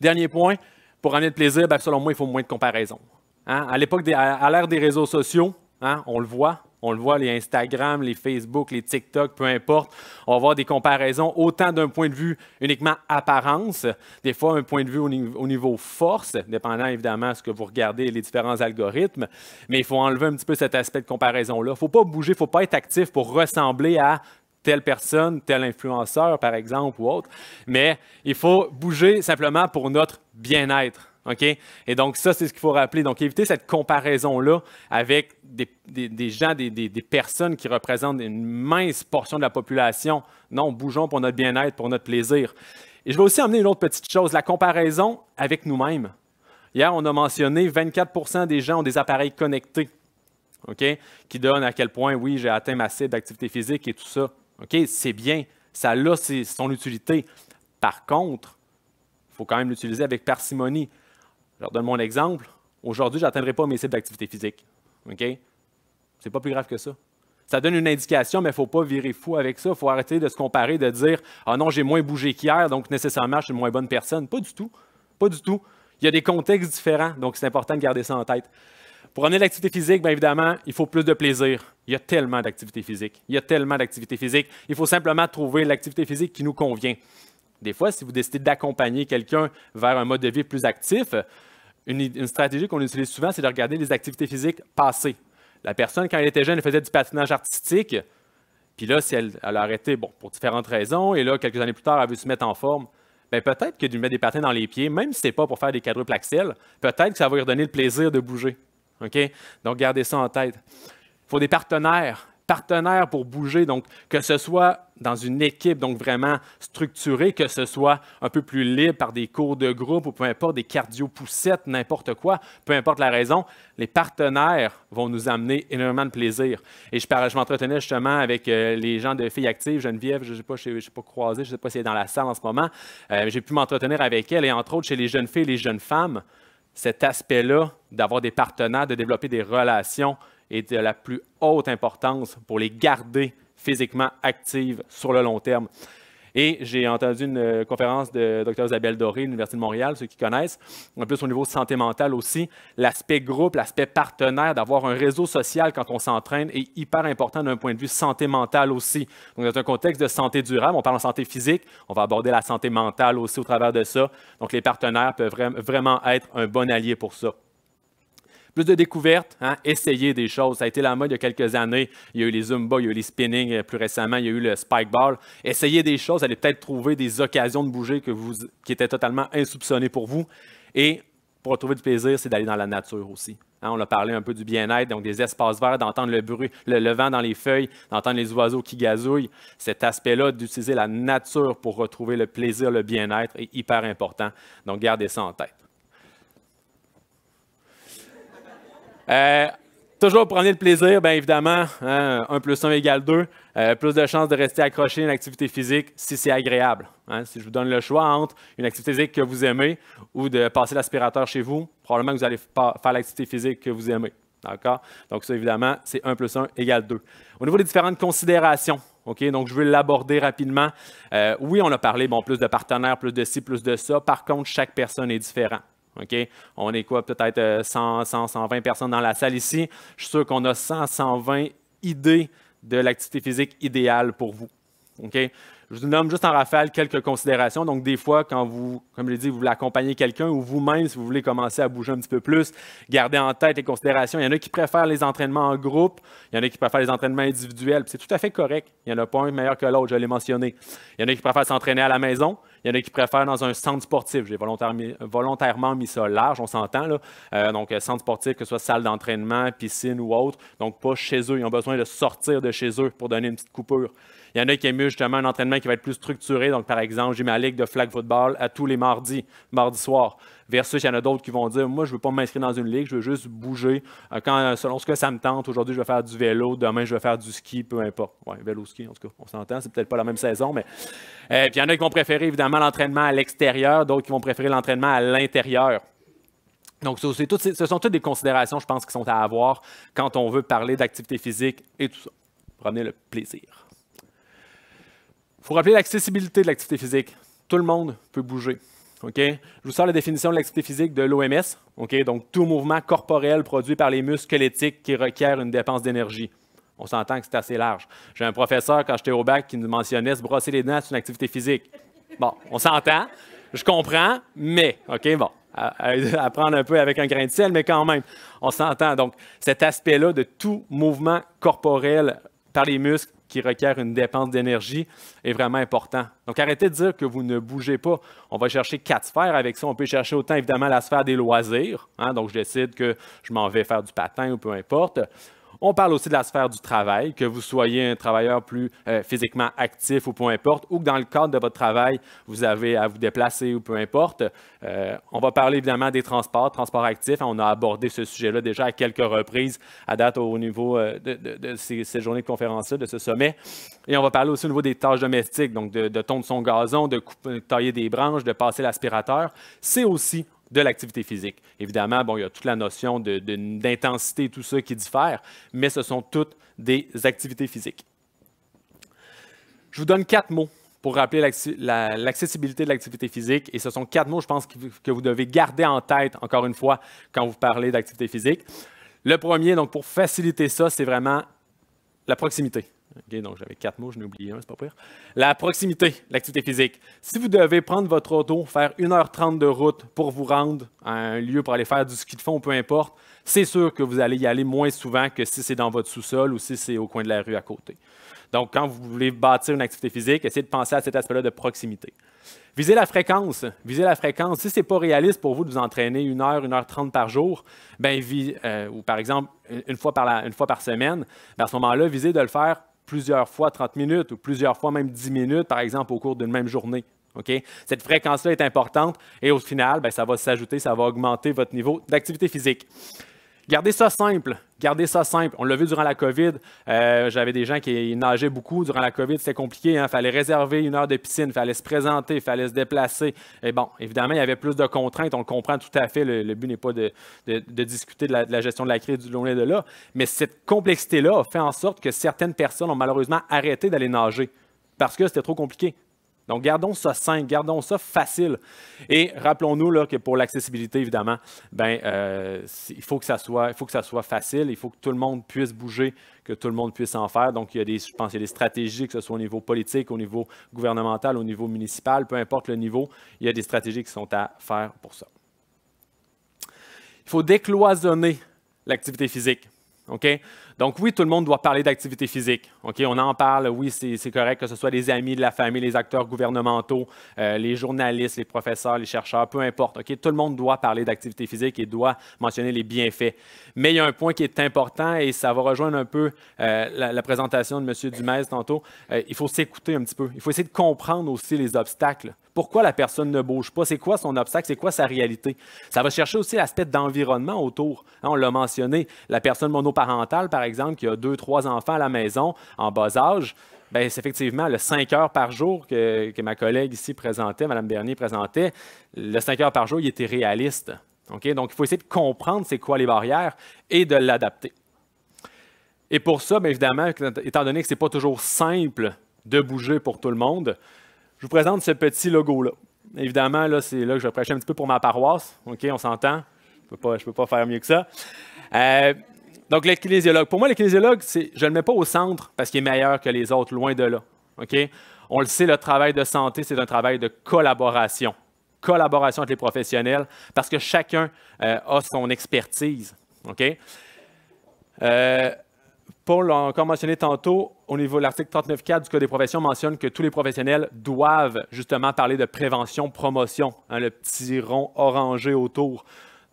Dernier point, pour amener de plaisir, ben, selon moi, il faut moins de comparaison. Hein? À l'époque, l'ère des réseaux sociaux, hein, on le voit, on le voit, les Instagram, les Facebook, les TikTok, peu importe. On va des comparaisons autant d'un point de vue uniquement apparence, des fois un point de vue au niveau, force, dépendant évidemment de ce que vous regardez les différents algorithmes. Mais il faut enlever un petit peu cet aspect de comparaison-là. Il ne faut pas bouger, il ne faut pas être actif pour ressembler à telle personne, tel influenceur, par exemple, ou autre. Mais il faut bouger simplement pour notre bien-être. OK? Et donc, ça, c'est ce qu'il faut rappeler. Donc, éviter cette comparaison-là avec des, gens, des, des, personnes qui représentent une mince portion de la population. Non, bougeons pour notre bien-être, pour notre plaisir. Et je vais aussi amener une autre petite chose, la comparaison avec nous-mêmes. Hier, on a mentionné 24% des gens ont des appareils connectés, OK, qui donnent à quel point, oui, j'ai atteint ma cible d'activité physique et tout ça. OK, c'est bien, ça a son utilité. Par contre, il faut quand même l'utiliser avec parcimonie. Je leur donne mon exemple. Aujourd'hui, je n'atteindrai pas mes cibles d'activité physique. OK? C'est pas plus grave que ça. Ça donne une indication, mais il ne faut pas virer fou avec ça. Il faut arrêter de se comparer, de dire Ah non, j'ai moins bougé qu'hier, donc nécessairement, je suis une moins bonne personne. Pas du tout. Pas du tout. Il y a des contextes différents, donc c'est important de garder ça en tête. Pour amener l'activité physique, bien évidemment, il faut plus de plaisir. Il y a tellement d'activités physiques. Il y a tellement d'activités physiques. Il faut simplement trouver l'activité physique qui nous convient. Des fois, si vous décidez d'accompagner quelqu'un vers un mode de vie plus actif, une, stratégie qu'on utilise souvent, c'est de regarder les activités physiques passées. La personne, quand elle était jeune, elle faisait du patinage artistique. Puis là, si elle, a arrêté, bon, pour différentes raisons, et là, quelques années plus tard, elle veut se mettre en forme, bien, peut-être que de lui mettre des patins dans les pieds, même si ce n'est pas pour faire des quadruples axels, peut-être que ça va lui redonner le plaisir de bouger. Donc, gardez ça en tête. Il faut des partenaires partenaires pour bouger, donc que ce soit dans une équipe, donc vraiment structurée, que ce soit un peu plus libre par des cours de groupe ou peu importe, des cardio-poussettes, n'importe quoi, peu importe la raison, les partenaires vont nous amener énormément de plaisir. Et je, m'entretenais justement avec euh, les gens de Filles Actives, Geneviève, je ne sais pas, je pas croisé, je ne sais pas si elle est dans la salle en ce moment, euh, j'ai pu m'entretenir avec elle et entre autres chez les jeunes filles et les jeunes femmes, cet aspect-là d'avoir des partenaires, de développer des relations, est de la plus haute importance pour les garder physiquement actives sur le long terme. Et j'ai entendu une euh, conférence de Dr Isabelle Doré, l'Université de Montréal, ceux qui connaissent, en plus au niveau santé mentale aussi. L'aspect groupe, l'aspect partenaire, d'avoir un réseau social quand on s'entraîne est hyper important d'un point de vue santé mentale aussi. Donc, dans un contexte de santé durable, on parle en santé physique, on va aborder la santé mentale aussi au travers de ça. Donc, les partenaires peuvent vraiment être un bon allié pour ça plus de découvertes, hein, essayer des choses. Ça a été la mode il y a quelques années. Il y a eu les Zumba, il y a eu les spinning euh, plus récemment, il y a eu le spike ball. Essayez des choses, allez peut-être trouver des occasions de bouger que vous, qui étaient totalement insoupçonnées pour vous. Et pour retrouver du plaisir, c'est d'aller dans la nature aussi. Hein, on a parlé un peu du bien-être, donc des espaces verts, d'entendre le bruit, le, vent dans les feuilles, d'entendre les oiseaux qui gazouillent. Cet aspect-là d'utiliser la nature pour retrouver le plaisir, le bien-être est hyper important. Donc, gardez ça en tête. Euh, toujours pour amener le plaisir, bien évidemment, 1 hein, plus 1 égale 2. Euh, plus de chances de rester accroché à une activité physique si c'est agréable. Hein. Si je vous donne le choix entre une activité physique que vous aimez ou de passer l'aspirateur chez vous, probablement que vous allez faire l'activité physique que vous aimez. D'accord? Donc, ça, évidemment, c'est 1 plus 1 égale 2. Au niveau des différentes considérations, OK? Donc, je vais l'aborder rapidement. Euh, oui, on a parlé, bon, plus de partenaires, plus de ci, plus de ça. Par contre, chaque personne est différente. On est quoi, peut-être 100, 100, 120 personnes dans la salle ici. Je suis sûr qu'on a 100, 120 idées de l'activité physique idéale pour vous. Je vous nomme juste en rafale quelques considérations. Donc, des fois, quand vous, comme je l'ai dit, vous voulez accompagner quelqu'un ou vous-même, si vous voulez commencer à bouger un petit peu plus, gardez en tête les considérations. Il y en a qui préfèrent les entraînements en groupe, il y en a qui préfèrent les entraînements individuels. C'est tout à fait correct. Il n'y en a pas un meilleur que l'autre, je l'ai mentionné. Il y en a qui préfèrent s'entraîner à la maison, il y en a qui préfèrent dans un centre sportif. J'ai volontairement mis ça large, on s'entend. Euh, donc, euh, centre sportif, que ce soit salle d'entraînement, piscine ou autre. Donc, pas chez eux. Ils ont besoin de sortir de chez eux pour donner une petite coupure. Il y en a qui aiment mieux justement un entraînement qui va être plus structuré. Donc, par exemple, j'ai ma ligue de flag football à tous les mardis, mardi soir. Versus, il y en a d'autres qui vont dire Moi, je ne veux pas m'inscrire dans une ligue, je veux juste bouger. Euh, quand, selon ce que ça me tente, aujourd'hui, je vais faire du vélo, demain, je vais faire du ski, peu importe. Oui, vélo-ski, en tout cas, on s'entend, c'est peut-être pas la même saison, mais. Euh, puis il y en a qui vont préférer évidemment l'entraînement à l'extérieur, d'autres qui vont préférer l'entraînement à l'intérieur. Donc, ce sont toutes des considérations, je pense, qui sont à avoir quand on veut parler d'activité physique et tout ça. Prenez le plaisir. Faut rappeler l'accessibilité de l'activité physique. Tout le monde peut bouger. Je vous sors la définition de l'activité physique de l'OMS. Donc, tout mouvement corporel produit par les muscles squelettiques qui requiert une dépense d'énergie. On s'entend que c'est assez large. J'ai un professeur, quand j'étais au bac, qui nous mentionnait se brosser les dents, c'est une activité physique. Bon, on s'entend, je comprends, mais, OK, bon, à, prendre un peu avec un grain de sel, mais quand même, on s'entend. Donc, cet aspect-là de tout mouvement corporel par les muscles qui requiert une dépense d'énergie est vraiment important. Donc, arrêtez de dire que vous ne bougez pas. On va chercher quatre sphères avec ça. On peut chercher autant, évidemment, la sphère des loisirs. Hein. donc, je décide que je m'en vais faire du patin ou peu importe. On parle aussi de la sphère du travail, que vous soyez un travailleur plus euh, physiquement actif ou peu importe, ou que dans le cadre de votre travail, vous avez à vous déplacer ou peu importe. Euh, on va parler évidemment des transports, transports actifs. On a abordé ce sujet-là déjà à quelques reprises à date au niveau euh, de, ces, journées de conférence-là, de ce sommet. Et on va parler aussi au niveau des tâches domestiques, donc de, de tondre son gazon, de tailler des branches, de passer l'aspirateur. C'est aussi de l'activité physique. Évidemment, bon, il y a toute la notion d'intensité, tout ça qui diffère, mais ce sont toutes des activités physiques. Je vous donne quatre mots pour rappeler l'accessibilité de l'activité physique, et ce sont quatre mots, je pense, que vous devez garder en tête, encore une fois, quand vous parlez d'activité physique. Le premier, donc pour faciliter ça, c'est vraiment la proximité donc j'avais quatre mots, je n'ai oublié un, c'est pas pire. La proximité, l'activité physique. Si vous devez prendre votre auto, faire 1h30 de route pour vous rendre à un lieu pour aller faire du ski de fond, peu importe, c'est sûr que vous allez y aller moins souvent que si c'est dans votre sous-sol ou si c'est au coin de la rue à côté. Donc, quand vous voulez bâtir une activité physique, essayez de penser à cet aspect-là de proximité. Visez la fréquence. Visez la fréquence. Si ce n'est pas réaliste pour vous de vous entraîner une heure, une heure trente par jour, ben, euh, ou par exemple une fois par, une fois par semaine, ben, à ce moment-là, visez de le faire plusieurs fois 30 minutes ou plusieurs fois même 10 minutes, par exemple, au cours d'une même journée. Cette fréquence-là est importante et au final, ben, ça va s'ajouter, ça va augmenter votre niveau d'activité physique. Gardez ça simple. Gardez ça simple. On l'a vu durant la COVID. Euh, j'avais des gens qui nageaient beaucoup durant la COVID. C'était compliqué. Il hein. fallait réserver une heure de piscine. Il fallait se présenter. Il fallait se déplacer. Et bon, évidemment, il y avait plus de contraintes. On le comprend tout à fait. Le, but n'est pas de, discuter de la, gestion de la crise du long de là. Mais cette complexité-là a fait en sorte que certaines personnes ont malheureusement arrêté d'aller nager parce que c'était trop compliqué. Donc, gardons ça simple, gardons ça facile. Et rappelons-nous que pour l'accessibilité, évidemment, ben, euh, il, faut que ça soit, facile, il faut que tout le monde puisse bouger, que tout le monde puisse en faire. Donc, il y a des, je pense qu'il y a des stratégies, que ce soit au niveau politique, au niveau gouvernemental, au niveau municipal, peu importe le niveau, il y a des stratégies qui sont à faire pour ça. Il faut décloisonner l'activité physique. OK? Donc oui, tout le monde doit parler d'activité physique. On en parle, oui, c'est correct que ce soit les amis de la famille, les acteurs gouvernementaux, euh, les journalistes, les professeurs, les chercheurs, peu importe. Tout le monde doit parler d'activité physique et doit mentionner les bienfaits. Mais il y a un point qui est important et ça va rejoindre un peu euh, la, présentation de M. Dumais tantôt. Euh, il faut s'écouter un petit peu. Il faut essayer de comprendre aussi les obstacles. Pourquoi la personne ne bouge pas? C'est quoi son obstacle? C'est quoi sa réalité? Ça va chercher aussi l'aspect d'environnement autour. Hein, on l'a mentionné, la personne monoparentale, par exemple, qui a deux, trois enfants à la maison en bas âge, Bien, c'est effectivement le 5 heures par jour que, ma collègue ici présentait, Mme Bernier présentait. Le 5 heures par jour, il était réaliste. Donc, il faut essayer de comprendre c'est quoi les barrières et de l'adapter. Et pour ça, bien évidemment, étant donné que ce n'est pas toujours simple de bouger pour tout le monde, je vous présente ce petit logo-là. Évidemment, là, c'est là que je vais prêcher un petit peu pour ma paroisse. OK, on s'entend? Je ne peux, pas faire mieux que ça. Euh, donc, le kinésiologue. Pour moi, le kinésiologue, je ne le mets pas au centre parce qu'il est meilleur que les autres, loin de là. On le sait, le travail de santé, c'est un travail de collaboration. Collaboration avec les professionnels parce que chacun euh, a son expertise. OK? Euh, Paul l'a encore mentionné tantôt, au niveau de l'article 39.4 du Code des professions mentionne que tous les professionnels doivent justement parler de prévention, promotion, hein, le petit rond orangé autour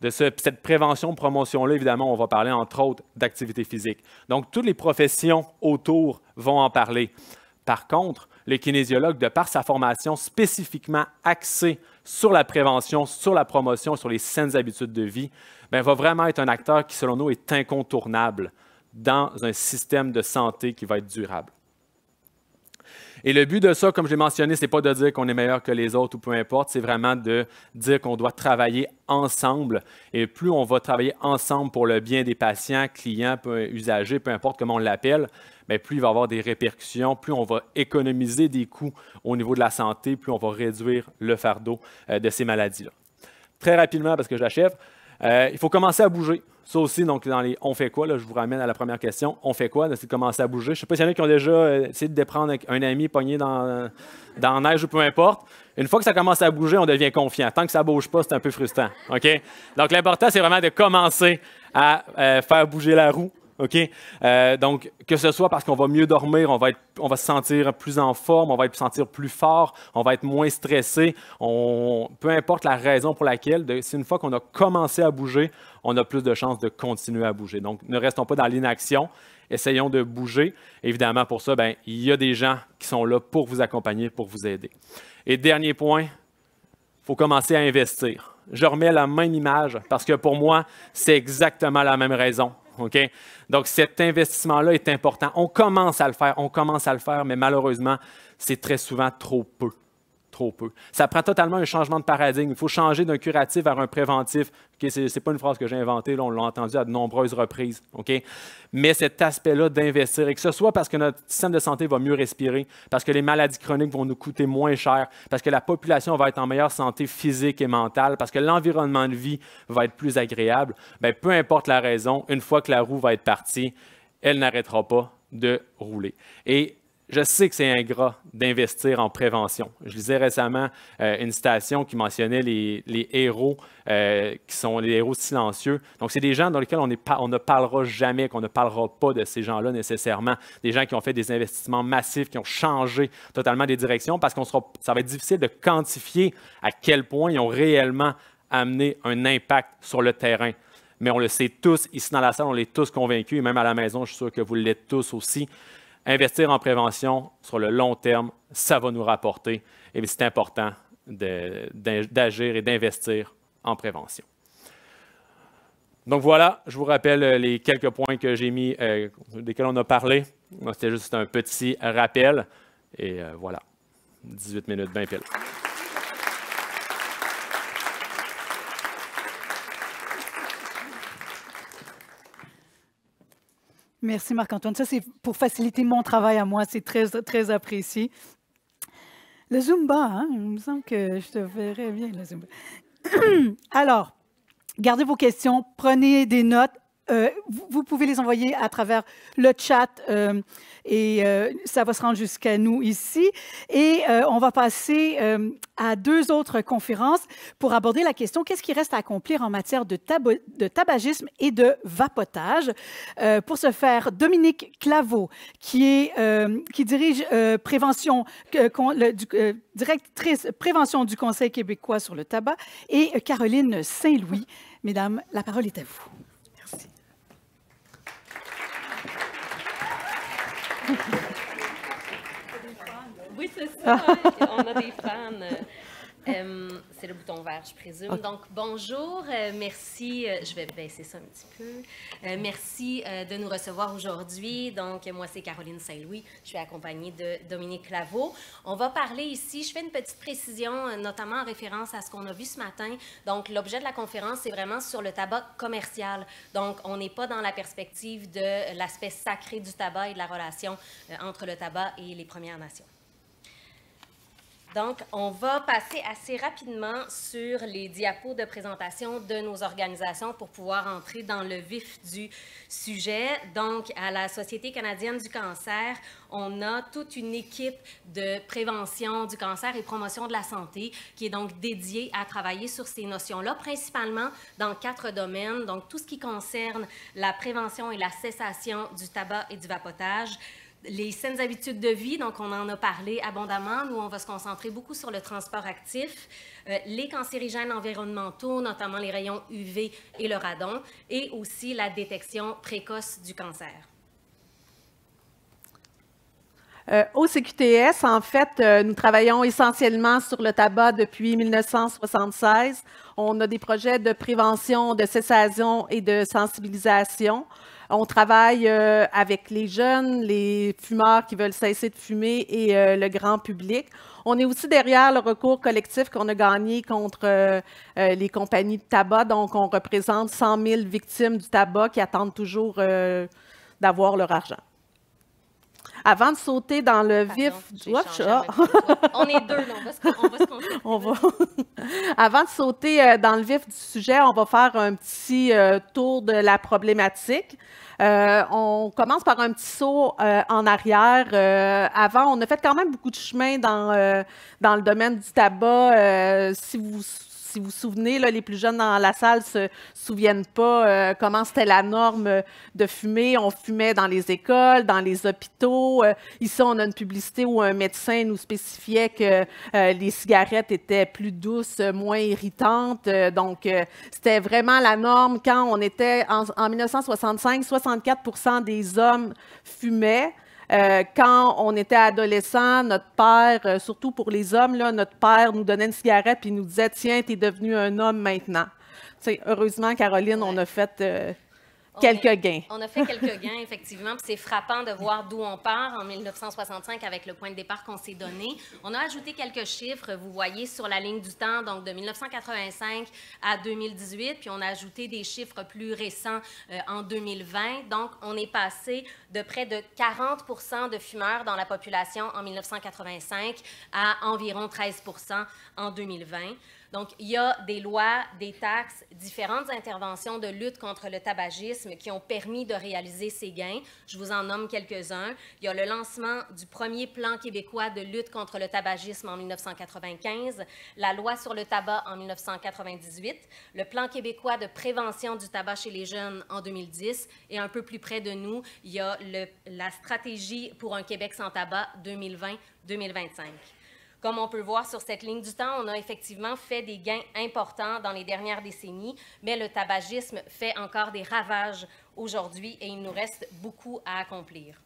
de cette prévention, promotion-là, évidemment, on va parler entre autres d'activité physique. Donc, toutes les professions autour vont en parler. Par contre, le kinésiologue, de par sa formation spécifiquement axée sur la prévention, sur la promotion, sur les saines habitudes de vie, bien, va vraiment être un acteur qui, selon nous, est incontournable dans un système de santé qui va être durable. Et le but de ça, comme je l'ai mentionné, ce n'est pas de dire qu'on est meilleur que les autres ou peu importe, c'est vraiment de dire qu'on doit travailler ensemble. Et plus on va travailler ensemble pour le bien des patients, clients, usagers, peu importe comment on l'appelle, mais plus il va y avoir des répercussions, plus on va économiser des coûts au niveau de la santé, plus on va réduire le fardeau euh, de ces maladies-là. Très rapidement, parce que j'achève, euh, il faut commencer à bouger. Ça aussi, donc, dans les on fait quoi, je vous ramène à la première question. On fait quoi? C'est de commencer à bouger. Je ne sais pas s'il y en a qui ont déjà euh, essayé de déprendre un ami pogné dans, dans la neige ou peu importe. Une fois que ça commence à bouger, on devient confiant. Tant que ça ne bouge pas, c'est un peu frustrant. Donc, l'important, c'est vraiment de commencer à euh, faire bouger la roue. OK? Euh, donc, que ce soit parce qu'on va mieux dormir, on va, être, on va se sentir plus en forme, on va se sentir plus fort, on va être moins stressé, peu importe la raison pour laquelle, c'est une fois qu'on a commencé à bouger, on a plus de chances de continuer à bouger. Donc, ne restons pas dans l'inaction, essayons de bouger. Évidemment, pour ça, ben, il y a des gens qui sont là pour vous accompagner, pour vous aider. Et dernier point, il faut commencer à investir. Je remets la même image parce que pour moi, c'est exactement la même raison. Donc, cet investissement-là est important. On commence à le faire, on commence à le faire, mais malheureusement, c'est très souvent trop peu trop peu. Ça prend totalement un changement de paradigme. Il faut changer d'un curatif vers un préventif. Ce n'est pas une phrase que j'ai inventée, on l'a entendu à de nombreuses reprises. Mais cet aspect-là d'investir, et que ce soit parce que notre système de santé va mieux respirer, parce que les maladies chroniques vont nous coûter moins cher, parce que la population va être en meilleure santé physique et mentale, parce que l'environnement de vie va être plus agréable, bien, peu importe la raison, une fois que la roue va être partie, elle n'arrêtera pas de rouler. Et je sais que c'est ingrat d'investir en prévention. Je lisais récemment euh, une citation qui mentionnait les, héros euh, qui sont les héros silencieux. Donc, c'est des gens dans lesquels on, ne parlera jamais, qu'on ne parlera pas de ces gens-là nécessairement. Des gens qui ont fait des investissements massifs, qui ont changé totalement des directions parce qu'on sera, ça va être difficile de quantifier à quel point ils ont réellement amené un impact sur le terrain. Mais on le sait tous, ici dans la salle, on l'est tous convaincus, et même à la maison, je suis sûr que vous l'êtes tous aussi investir en prévention sur le long terme, ça va nous rapporter. Et c'est important d'agir et d'investir en prévention. Donc voilà, je vous rappelle euh, les quelques points que j'ai mis, euh, desquels on a parlé. C'était juste un petit rappel. Et euh, voilà, 18 minutes bien pile. Merci Marc-Antoine. Ça, c'est pour faciliter mon travail à moi. C'est très, très apprécié. Le Zumba, hein? il me semble que je te verrais bien, le Zumba. *clears throat* Alors, gardez vos questions, prenez des notes, euh, vous, pouvez les envoyer à travers le chat euh, et euh, ça va se rendre jusqu'à nous ici. Et on va passer à deux autres conférences pour aborder la question qu'est-ce qui reste à accomplir en matière de, tabagisme et de vapotage? pour ce faire, Dominique Claveau, qui dirige prévention, directrice prévention du Conseil québécois sur le tabac, et Caroline Saint-Louis. Mesdames, la parole est à vous. Oui, c'est ça. On a des fans. Euh, c'est le bouton vert, je présume. Donc, bonjour, euh, merci. Euh, je vais baisser ça un petit peu. merci de nous recevoir aujourd'hui. Donc, moi, c'est Caroline Saint-Louis. Je suis accompagnée de Dominique Claveau. On va parler ici, je fais une petite précision, notamment en référence à ce qu'on a vu ce matin. Donc, l'objet de la conférence, c'est vraiment sur le tabac commercial. Donc, on n'est pas dans la perspective de l'aspect sacré du tabac et de la relation entre le tabac et les Premières Nations. Donc, on va passer assez rapidement sur les diapos de présentation de nos organisations pour pouvoir entrer dans le vif du sujet. Donc, à la Société canadienne du cancer, on a toute une équipe de prévention du cancer et promotion de la santé qui est donc dédiée à travailler sur ces notions-là, principalement dans quatre domaines. Donc, tout ce qui concerne la prévention et la cessation du tabac et du vapotage, les saines habitudes de vie, donc on en a parlé abondamment. Nous, on va se concentrer beaucoup sur le transport actif, euh, les cancérigènes environnementaux, notamment les rayons UV et le radon, et aussi la détection précoce du cancer. Euh, au CQTS, en fait, euh, nous travaillons essentiellement sur le tabac depuis 1976. On a des projets de prévention, de cessation et de sensibilisation. On travaille euh, avec les jeunes, les fumeurs qui veulent cesser de fumer et euh, le grand public. On est aussi derrière le recours collectif qu'on a gagné contre euh, les compagnies de tabac. Donc, on représente 100 000 victimes du tabac qui attendent toujours d'avoir leur argent. Avant de sauter dans le vif du... Ah. On est deux, on va se, *laughs* on va Avant de sauter dans le vif du sujet, on va faire un petit tour de la problématique. Euh, on commence par un petit saut euh, en arrière. Euh, avant, on a fait quand même beaucoup de chemin dans, dans le domaine du tabac. si vous si vous vous souvenez, les plus jeunes dans la salle se souviennent pas euh, comment c'était la norme de fumer. On fumait dans les écoles, dans les hôpitaux. Euh, ici, on a une publicité où un médecin nous spécifiait que euh, les cigarettes étaient plus douces, moins irritantes. donc, c'était vraiment la norme. Quand on était en 1965, 64% des hommes fumaient. Euh, quand on était adolescent, notre père, euh, surtout pour les hommes, là, notre père nous donnait une cigarette et nous disait Tiens, tu es devenu un homme maintenant. heureusement, Caroline, on a fait quelques gains. On a fait quelques *laughs* gains, effectivement. C'est frappant de voir d'où on part en 1965 avec le point de départ qu'on s'est donné. On a ajouté quelques chiffres, vous voyez, sur la ligne du temps, donc de 1985 à 2018, puis on a ajouté des chiffres plus récents euh, en 2020. Donc, on est passé de près de 40 de fumeurs dans la population en 1985 à environ 13% en 2020. Donc, il y a des lois, des taxes, différentes interventions de lutte contre le tabagisme qui ont permis de réaliser ces gains. Je vous en nomme quelques-uns. Il y a le lancement du premier plan québécois de lutte contre le tabagisme en 1995, la loi sur le tabac en 1998, le plan québécois de prévention du tabac chez les jeunes en 2010 et un peu plus près de nous, il y a la stratégie pour un Québec sans tabac 2020-2025. Comme on peut voir sur cette ligne du temps, on a effectivement fait des gains importants dans les dernières décennies, mais le tabagisme fait encore des ravages aujourd'hui et il nous reste beaucoup à accomplir.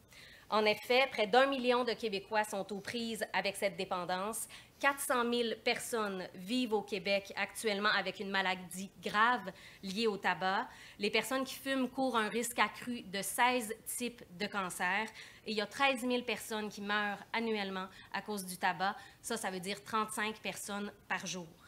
En effet, près d'un million de Québécois sont aux prises avec cette dépendance. 400 000 personnes vivent au Québec actuellement avec une maladie grave liée au tabac. Les personnes qui fument courent un risque accru de 16 types de cancers. Et il y a 13 000 personnes qui meurent annuellement à cause du tabac. Ça, ça veut dire 35 personnes par jour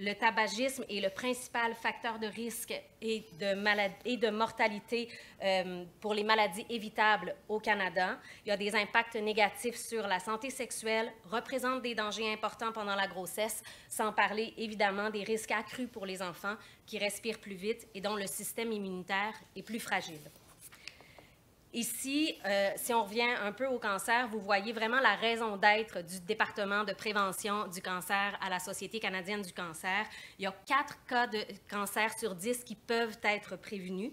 le tabagisme est le principal facteur de risque et de, mortalité euh, pour les maladies évitables au Canada. Il y a des impacts négatifs sur la santé sexuelle, représente des dangers importants pendant la grossesse, sans parler évidemment des risques accrus pour les enfants qui respirent plus vite et dont le système immunitaire est plus fragile. Ici, euh, si on revient un peu au cancer, vous voyez vraiment la raison d'être du département de prévention du cancer à la Société canadienne du cancer. Il y a quatre cas de cancer sur 10 qui peuvent être prévenus.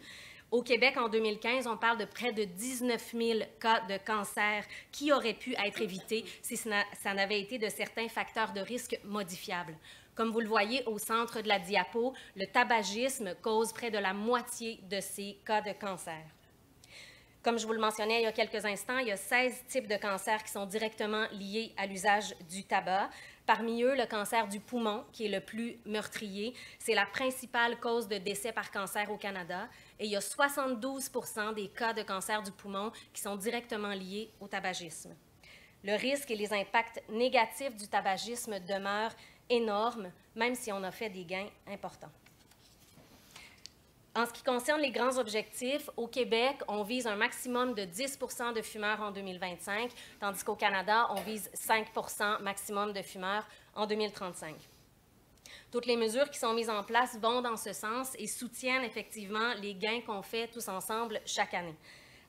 Au Québec, en 2015, on parle de près de 19 000 cas de cancer qui auraient pu être évités si ça n'avait été de certains facteurs de risque modifiables. Comme vous le voyez au centre de la diapo, le tabagisme cause près de la moitié de ces cas de cancer. Comme je vous le mentionnais il y a quelques instants, il y a 16 types de cancers qui sont directement liés à l'usage du tabac. Parmi eux, le cancer du poumon, qui est le plus meurtrier, c'est la principale cause de décès par cancer au Canada. Et il y a 72% des cas de cancer du poumon qui sont directement liés au tabagisme. Le risque et les impacts négatifs du tabagisme demeurent énormes, même si on a fait des gains importants. En ce qui concerne les grands objectifs, au Québec, on vise un maximum de 10% de fumeurs en 2025, tandis qu'au Canada, on vise 5% maximum de fumeurs en 2035. Toutes les mesures qui sont mises en place vont dans ce sens et soutiennent effectivement les gains qu'on fait tous ensemble chaque année.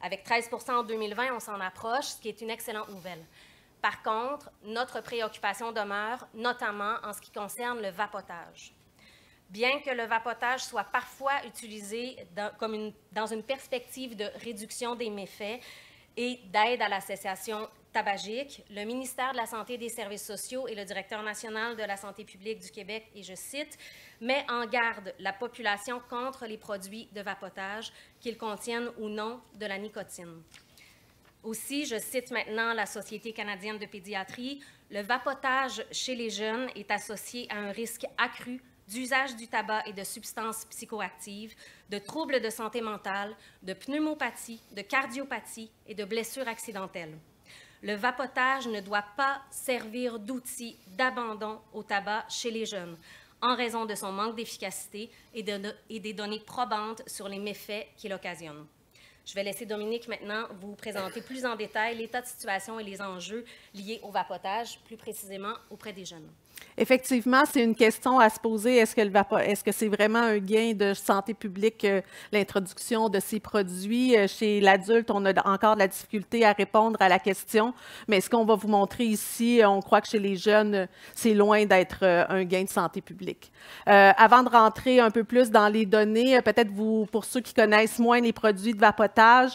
Avec 13% en 2020, on s'en approche, ce qui est une excellente nouvelle. Par contre, notre préoccupation demeure, notamment en ce qui concerne le vapotage. Bien que le vapotage soit parfois utilisé dans, comme dans une perspective de réduction des méfaits et d'aide à l'association tabagique, le ministère de la Santé des Services sociaux et le directeur national de la santé publique du Québec, et je cite, met en garde la population contre les produits de vapotage, qu'ils contiennent ou non de la nicotine. Aussi, je cite maintenant la Société canadienne de pédiatrie, le vapotage chez les jeunes est associé à un risque accru d'usage du tabac et de substances psychoactives, de troubles de santé mentale, de pneumopathie, de cardiopathie et de blessures accidentelles. Le vapotage ne doit pas servir d'outil d'abandon au tabac chez les jeunes en raison de son manque d'efficacité et, et, des données probantes sur les méfaits qu'il occasionne. Je vais laisser Dominique maintenant vous présenter plus en détail l'état de situation et les enjeux liés au vapotage, plus précisément auprès des jeunes. Effectivement, c'est une question à se poser. Est-ce que, c'est vraiment un gain de santé publique, euh, l'introduction de ces produits? Euh, chez l'adulte, on a encore de la difficulté à répondre à la question, mais ce qu'on va vous montrer ici, on croit que chez les jeunes, c'est loin d'être euh, un gain de santé publique. avant de rentrer un peu plus dans les données, peut-être vous, pour ceux qui connaissent moins les produits de vapotage,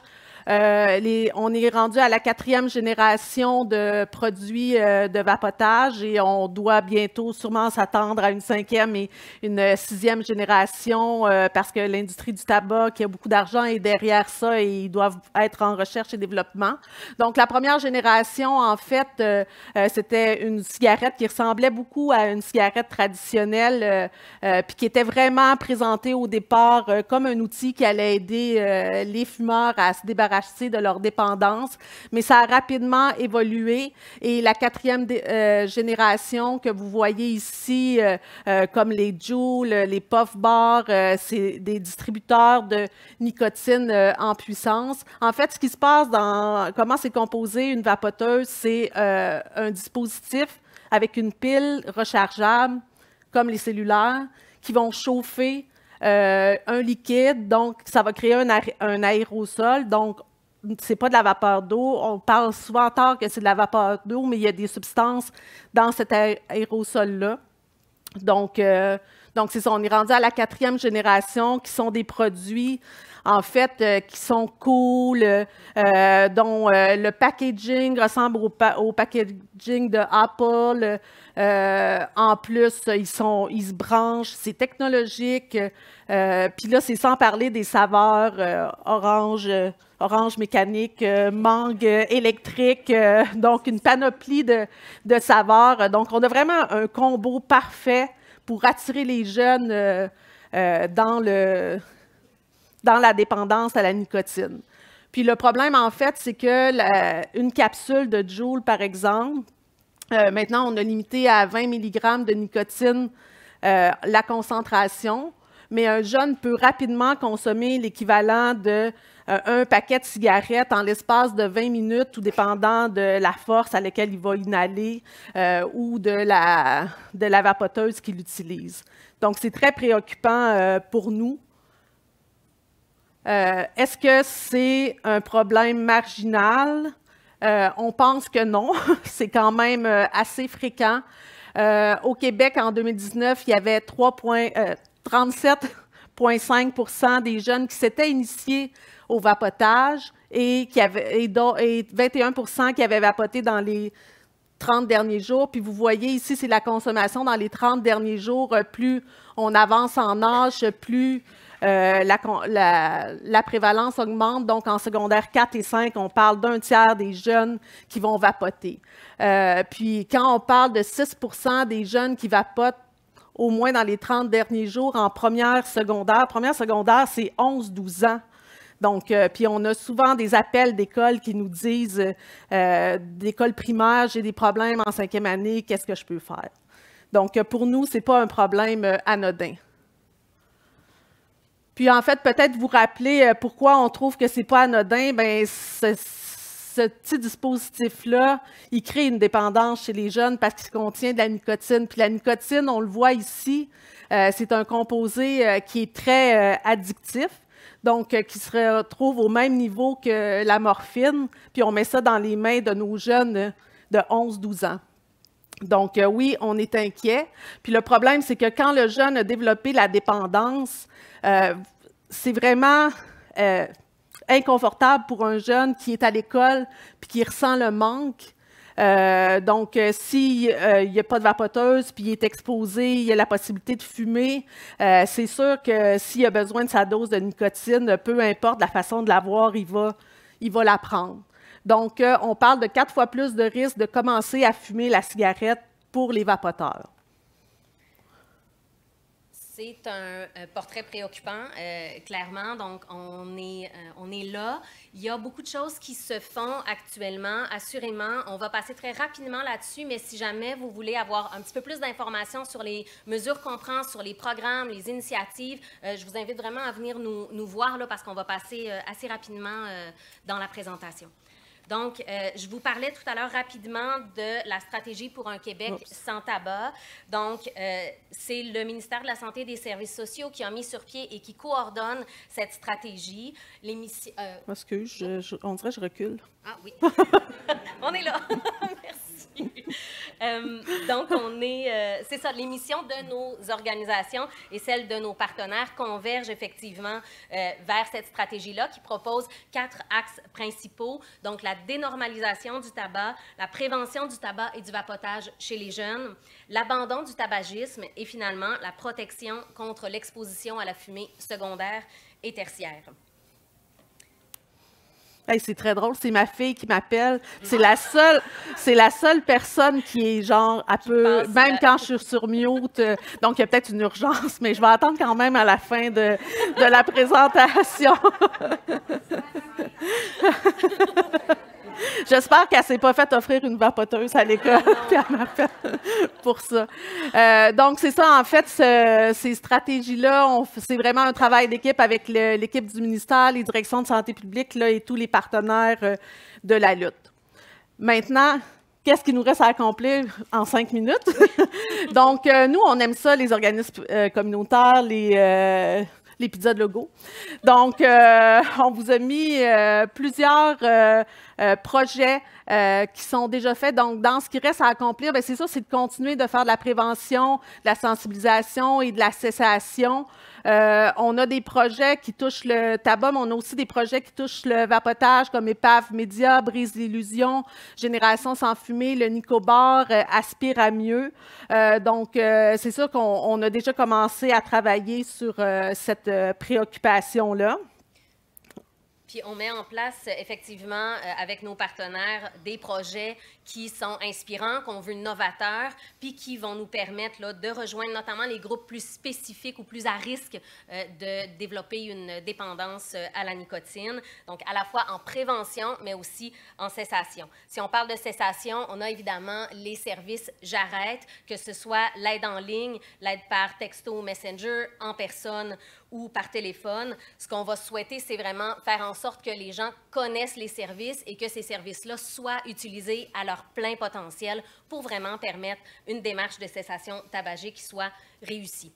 euh, on est rendu à la quatrième génération de produits euh, de vapotage et on doit bientôt sûrement s'attendre à une cinquième et une sixième génération euh, parce que l'industrie du tabac, qui a beaucoup d'argent, est derrière ça et ils doivent être en recherche et développement. Donc, la première génération, en fait, c'était une cigarette qui ressemblait beaucoup à une cigarette traditionnelle puis qui était vraiment présentée au départ comme un outil qui allait aider les fumeurs à se débarrasser de leur dépendance, mais ça a rapidement évolué et la quatrième euh, génération que vous voyez ici, euh, euh, comme les Juul, les Puff Bars, c'est des distributeurs de nicotine en puissance. En fait, ce qui se passe dans comment c'est composé une vapoteuse, c'est un dispositif avec une pile rechargeable, comme les cellulaires, qui vont chauffer un liquide, donc ça va créer un, un, aérosol. Donc, c'est pas de la vapeur d'eau. On parle souvent tard que c'est de la vapeur d'eau, mais il y a des substances dans cet aérosol-là. Donc, euh, donc c'est ça. On est rendu à la quatrième génération qui sont des produits, en fait, euh, qui sont cool, euh, dont le packaging ressemble au, packaging de Apple. en plus, ils, sont, ils se branchent, c'est technologique. Puis là, c'est sans parler des saveurs orange orange mécanique, euh, mangue électrique, euh, donc une panoplie de, saveurs. Donc, on a vraiment un combo parfait pour attirer les jeunes euh, dans, le, dans la dépendance à la nicotine. Puis le problème, en fait, c'est que une capsule de Joule, par exemple, maintenant, on a limité à 20 mg de nicotine la concentration, mais un jeune peut rapidement consommer l'équivalent de euh, un paquet de cigarettes en l'espace de 20 minutes, tout dépendant de la force à laquelle il va inhaler euh, ou de la, de la vapoteuse qu'il utilise. Donc, c'est très préoccupant euh, pour nous. Est-ce que c'est un problème marginal? on pense que non. *laughs* c'est quand même assez fréquent. au Québec, en 2019, il y avait 37,5% des jeunes qui s'étaient initiés au vapotage et, qui 21% qui avaient vapoté dans les 30 derniers jours. Puis vous voyez ici, c'est la consommation dans les 30 derniers jours. Euh, plus on avance en âge, plus euh, la, prévalence augmente. Donc, en secondaire 4 et 5, on parle d'un tiers des jeunes qui vont vapoter. Euh, puis, quand on parle de 6% des jeunes qui vapotent au moins dans les 30 derniers jours en première secondaire, première secondaire, c'est 11-12 ans. Donc, euh, puis on a souvent des appels d'écoles qui nous disent, euh, d'école primaire, j'ai des problèmes en cinquième année, qu'est-ce que je peux faire? Donc, pour nous, ce n'est pas un problème anodin. Puis, en fait, peut-être vous rappeler pourquoi on trouve que ce n'est pas anodin. Bien, ce, petit dispositif-là, il crée une dépendance chez les jeunes parce qu'il contient de la nicotine. Puis la nicotine, on le voit ici, c'est un composé qui est très addictif donc euh, qui se retrouve au même niveau que la morphine, puis on met ça dans les mains de nos jeunes de 11-12 ans. Donc euh, oui, on est inquiet. Puis le problème, c'est que quand le jeune a développé la dépendance, euh, c'est vraiment inconfortable pour un jeune qui est à l'école puis qui ressent le manque euh, donc, euh, s'il euh, n'y a pas de vapoteuse, puis il est exposé, il y a la possibilité de fumer, c'est sûr que s'il a besoin de sa dose de nicotine, peu importe la façon de l'avoir, il va, il va la prendre. Donc, on parle de quatre fois plus de risque de commencer à fumer la cigarette pour les vapoteurs. C'est un, portrait préoccupant, euh, clairement. Donc, on est, euh, on est là. Il y a beaucoup de choses qui se font actuellement, assurément. On va passer très rapidement là-dessus, mais si jamais vous voulez avoir un petit peu plus d'informations sur les mesures qu'on prend, sur les programmes, les initiatives, euh, je vous invite vraiment à venir nous, nous voir là, parce qu'on va passer assez rapidement dans la présentation. Donc, euh, je vous parlais tout à l'heure rapidement de la stratégie pour un Québec sans tabac. Donc, euh, c'est le ministère de la Santé et des Services sociaux qui a mis sur pied et qui coordonne cette stratégie. Euh... Excuse, on dirait que je recule. Ah oui, *laughs* on est là. *laughs* Merci. Euh, donc, on est, euh, c'est ça, les missions de nos organisations et celles de nos partenaires convergent effectivement euh, vers cette stratégie-là qui propose quatre axes principaux. Donc, la dénormalisation du tabac, la prévention du tabac et du vapotage chez les jeunes, l'abandon du tabagisme et finalement la protection contre l'exposition à la fumée secondaire et tertiaire c'est très drôle, c'est ma fille qui m'appelle. C'est la seule, c'est la seule personne qui est genre un peu, même quand je suis sur mute. Euh, donc il y a peut-être une urgence, mais je vais attendre quand même à la fin de, de la présentation. *laughs* J'espère qu'elle s'est pas fait offrir une vapoteuse à l'école, *laughs* elle m'appelle pour ça. Euh, donc, c'est ça, en fait, ces stratégies-là, c'est vraiment un travail d'équipe avec l'équipe du ministère, les directions de santé publique et tous les partenaires euh, de la lutte. Maintenant, qu'est-ce qui nous reste à accomplir en cinq minutes? *laughs* donc, euh, nous, on aime ça, les organismes communautaires, les les pizzas de logo. Donc, on vous a mis plusieurs euh, projets euh, qui sont déjà faits. Donc, dans ce qui reste à accomplir, ben, c'est ça, c'est de continuer de faire de la prévention, de la sensibilisation et de la cessation. Euh, on a des projets qui touchent le tabac, mais on a aussi des projets qui touchent le vapotage, comme Épave Média, Brise l'illusion, Génération sans fumée, le Nicobar, Aspire à mieux. donc, c'est sûr qu'on a déjà commencé à travailler sur cette préoccupation-là. Puis on met en place effectivement euh, avec nos partenaires des projets qui sont inspirants, qu'on veut novateurs, puis qui vont nous permettre là, de rejoindre notamment les groupes plus spécifiques ou plus à risque euh, de développer une dépendance euh, à la nicotine. Donc à la fois en prévention, mais aussi en cessation. Si on parle de cessation, on a évidemment les services J'arrête, que ce soit l'aide en ligne, l'aide par texto, messenger, en personne ou par téléphone. Ce qu'on va souhaiter, c'est vraiment faire en sorte que les gens connaissent les services et que ces services-là soient utilisés à leur plein potentiel pour vraiment permettre une démarche de cessation tabagique qui soit réussie.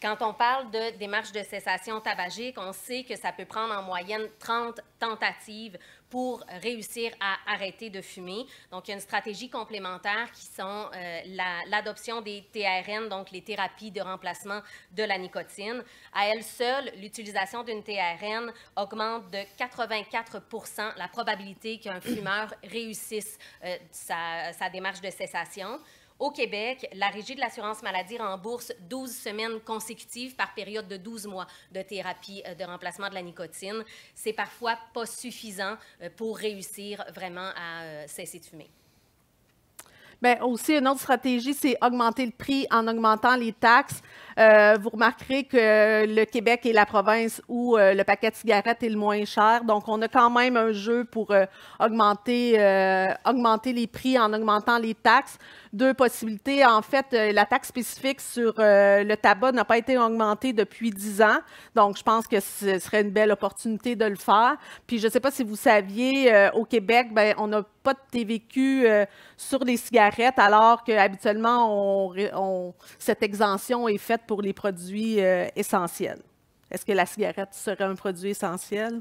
Quand on parle de démarche de cessation tabagique, on sait que ça peut prendre en moyenne 30 tentatives pour réussir à arrêter de fumer. Donc, il y a une stratégie complémentaire qui sont euh, l'adoption des TRN, donc les thérapies de remplacement de la nicotine. À elle seule, l'utilisation d'une TRN augmente de 84% la probabilité qu'un fumeur réussisse euh, sa, sa démarche de cessation. Au Québec, la Régie de l'assurance maladie rembourse 12 semaines consécutives par période de 12 mois de thérapie euh, de remplacement de la nicotine. C'est parfois pas suffisant euh, pour réussir vraiment à euh, cesser de fumer. Bien, aussi, une autre stratégie, c'est augmenter le prix en augmentant les taxes. Euh, vous remarquerez que le Québec est la province où euh, le paquet de cigarettes est le moins cher. Donc, on a quand même un jeu pour euh, augmenter, augmenter les prix en augmentant les taxes. Deux possibilités. En fait, la taxe spécifique sur le tabac n'a pas été augmentée depuis dix ans. Donc, je pense que ce serait une belle opportunité de le faire. Puis, je ne sais pas si vous saviez, au Québec, ben, on n'a pas de TVQ sur les cigarettes, alors qu'habituellement, on, cette exemption est faite pour les produits euh, essentiels. Est-ce que la cigarette serait un produit essentiel?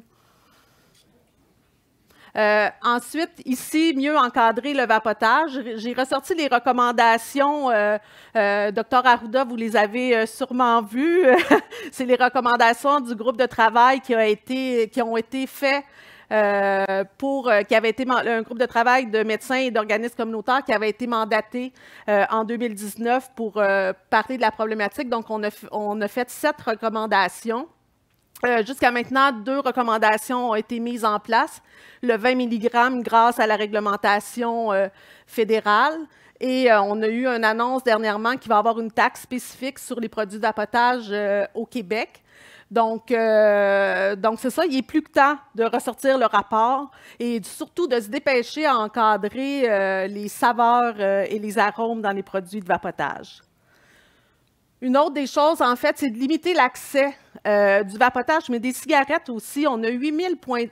Euh, ensuite, ici, mieux encadrer le vapotage. J'ai ressorti les recommandations. Euh, euh Docteur Arruda, vous les avez sûrement vues. *laughs* C'est les recommandations du groupe de travail qui, a été, qui ont été faites euh, euh, qui avait été un groupe de travail de médecins et d'organismes communautaires qui avait été mandaté euh, en 2019 pour parler de la problématique. Donc, on a, on a fait sept recommandations. Jusqu'à maintenant, deux recommandations ont été mises en place. Le 20 mg grâce à la réglementation fédérale. Et on a eu une annonce dernièrement qui va avoir une taxe spécifique sur les produits d'apotage au Québec. Donc, euh, donc c'est ça, il est plus que temps de ressortir le rapport et surtout de se dépêcher à encadrer euh, les saveurs euh, et les arômes dans les produits de vapotage. Une autre des choses, en fait, c'est de limiter l'accès du vapotage, mais des cigarettes aussi. On a 8000 points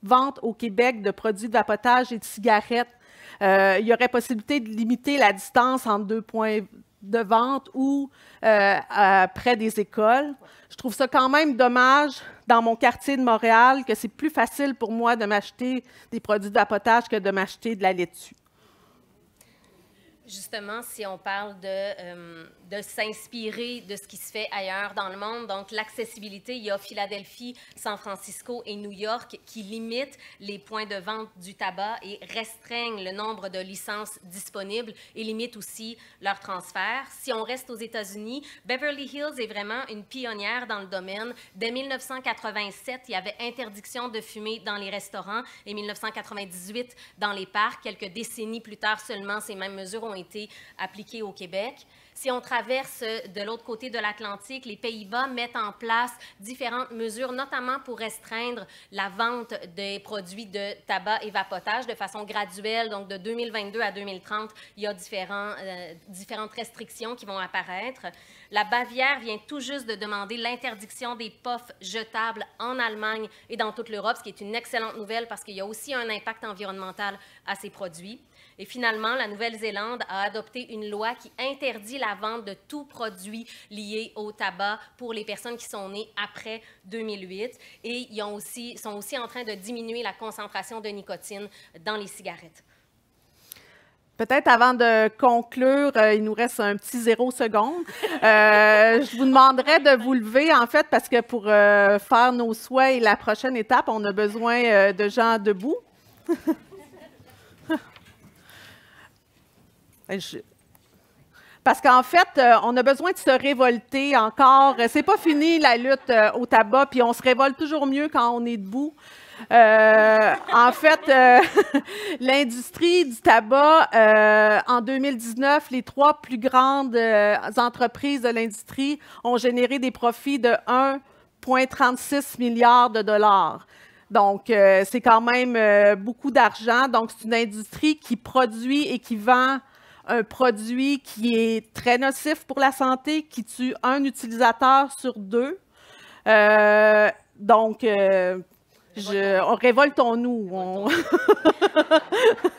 vente au Québec de produits de vapotage et de cigarettes. il y aurait possibilité de limiter la distance entre deux points de vente ou près des écoles. Je trouve ça quand même dommage dans mon quartier de Montréal que c'est plus facile pour moi de m'acheter des produits de vapotage que de m'acheter de la laitue. Justement, si on parle de, euh, de s'inspirer de ce qui se fait ailleurs dans le monde, donc l'accessibilité, il y a Philadelphie, San Francisco et New York qui limitent les points de vente du tabac et restreignent le nombre de licences disponibles et limitent aussi leur transfert. Si on reste aux États-Unis, Beverly Hills est vraiment une pionnière dans le domaine. Dès 1987, il y avait interdiction de fumer dans les restaurants et 1998 dans les parcs. Quelques décennies plus tard seulement, ces mêmes mesures ont été appliquées au Québec. Si on traverse de l'autre côté de l'Atlantique, les Pays-Bas mettent en place différentes mesures, notamment pour restreindre la vente des produits de tabac et vapotage de façon graduelle. Donc, de 2022 à 2030, il y a euh, différentes restrictions qui vont apparaître. La Bavière vient tout juste de demander l'interdiction des puffs jetables en Allemagne et dans toute l'Europe, ce qui est une excellente nouvelle parce qu'il y a aussi un impact environnemental à ces produits. Et finalement, la Nouvelle-Zélande a adopté une loi qui interdit la vente de tout produit lié au tabac pour les personnes qui sont nées après 2008. Et ils sont aussi en train de diminuer la concentration de nicotine dans les cigarettes. Peut-être avant de conclure, euh, il nous reste un petit zéro seconde. Euh, je vous demanderais de vous lever, en fait, parce que pour euh, faire nos souhaits et la prochaine étape, on a besoin de gens debout. *laughs* Ben, parce qu'en fait, euh, on a besoin de se révolter encore. C'est pas fini la lutte euh, au tabac, puis on se révolte toujours mieux quand on est debout. Euh, en fait, *laughs* l'industrie du tabac, en 2019, les trois plus grandes entreprises de l'industrie ont généré des profits de 1,36 milliard de dollars. Donc, c'est quand même beaucoup d'argent. Donc, c'est une industrie qui produit et qui vend un produit qui est très nocif pour la santé, qui tue un utilisateur sur deux. Euh, donc, euh, je, on révoltons-nous. *laughs*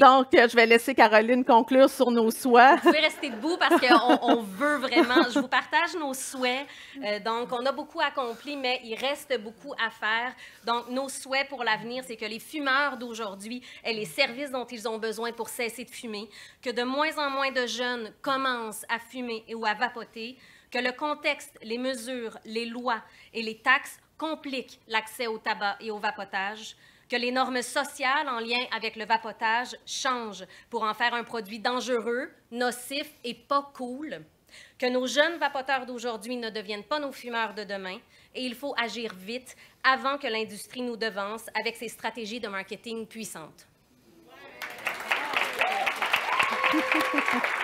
Donc, je vais laisser Caroline conclure sur nos souhaits. Vous pouvez rester debout parce qu'on veut vraiment. Je vous partage nos souhaits. Euh, donc, on a beaucoup accompli, mais il reste beaucoup à faire. Donc, nos souhaits pour l'avenir, c'est que les fumeurs d'aujourd'hui aient les services dont ils ont besoin pour cesser de fumer, que de moins en moins de jeunes commencent à fumer ou à vapoter, que le contexte, les mesures, les lois et les taxes compliquent l'accès au tabac et au vapotage, que les normes sociales en lien avec le vapotage changent pour en faire un produit dangereux, nocif et pas cool, que nos jeunes vapoteurs d'aujourd'hui ne deviennent pas nos fumeurs de demain, et il faut agir vite avant que l'industrie nous devance avec ses stratégies de marketing puissantes. *laughs*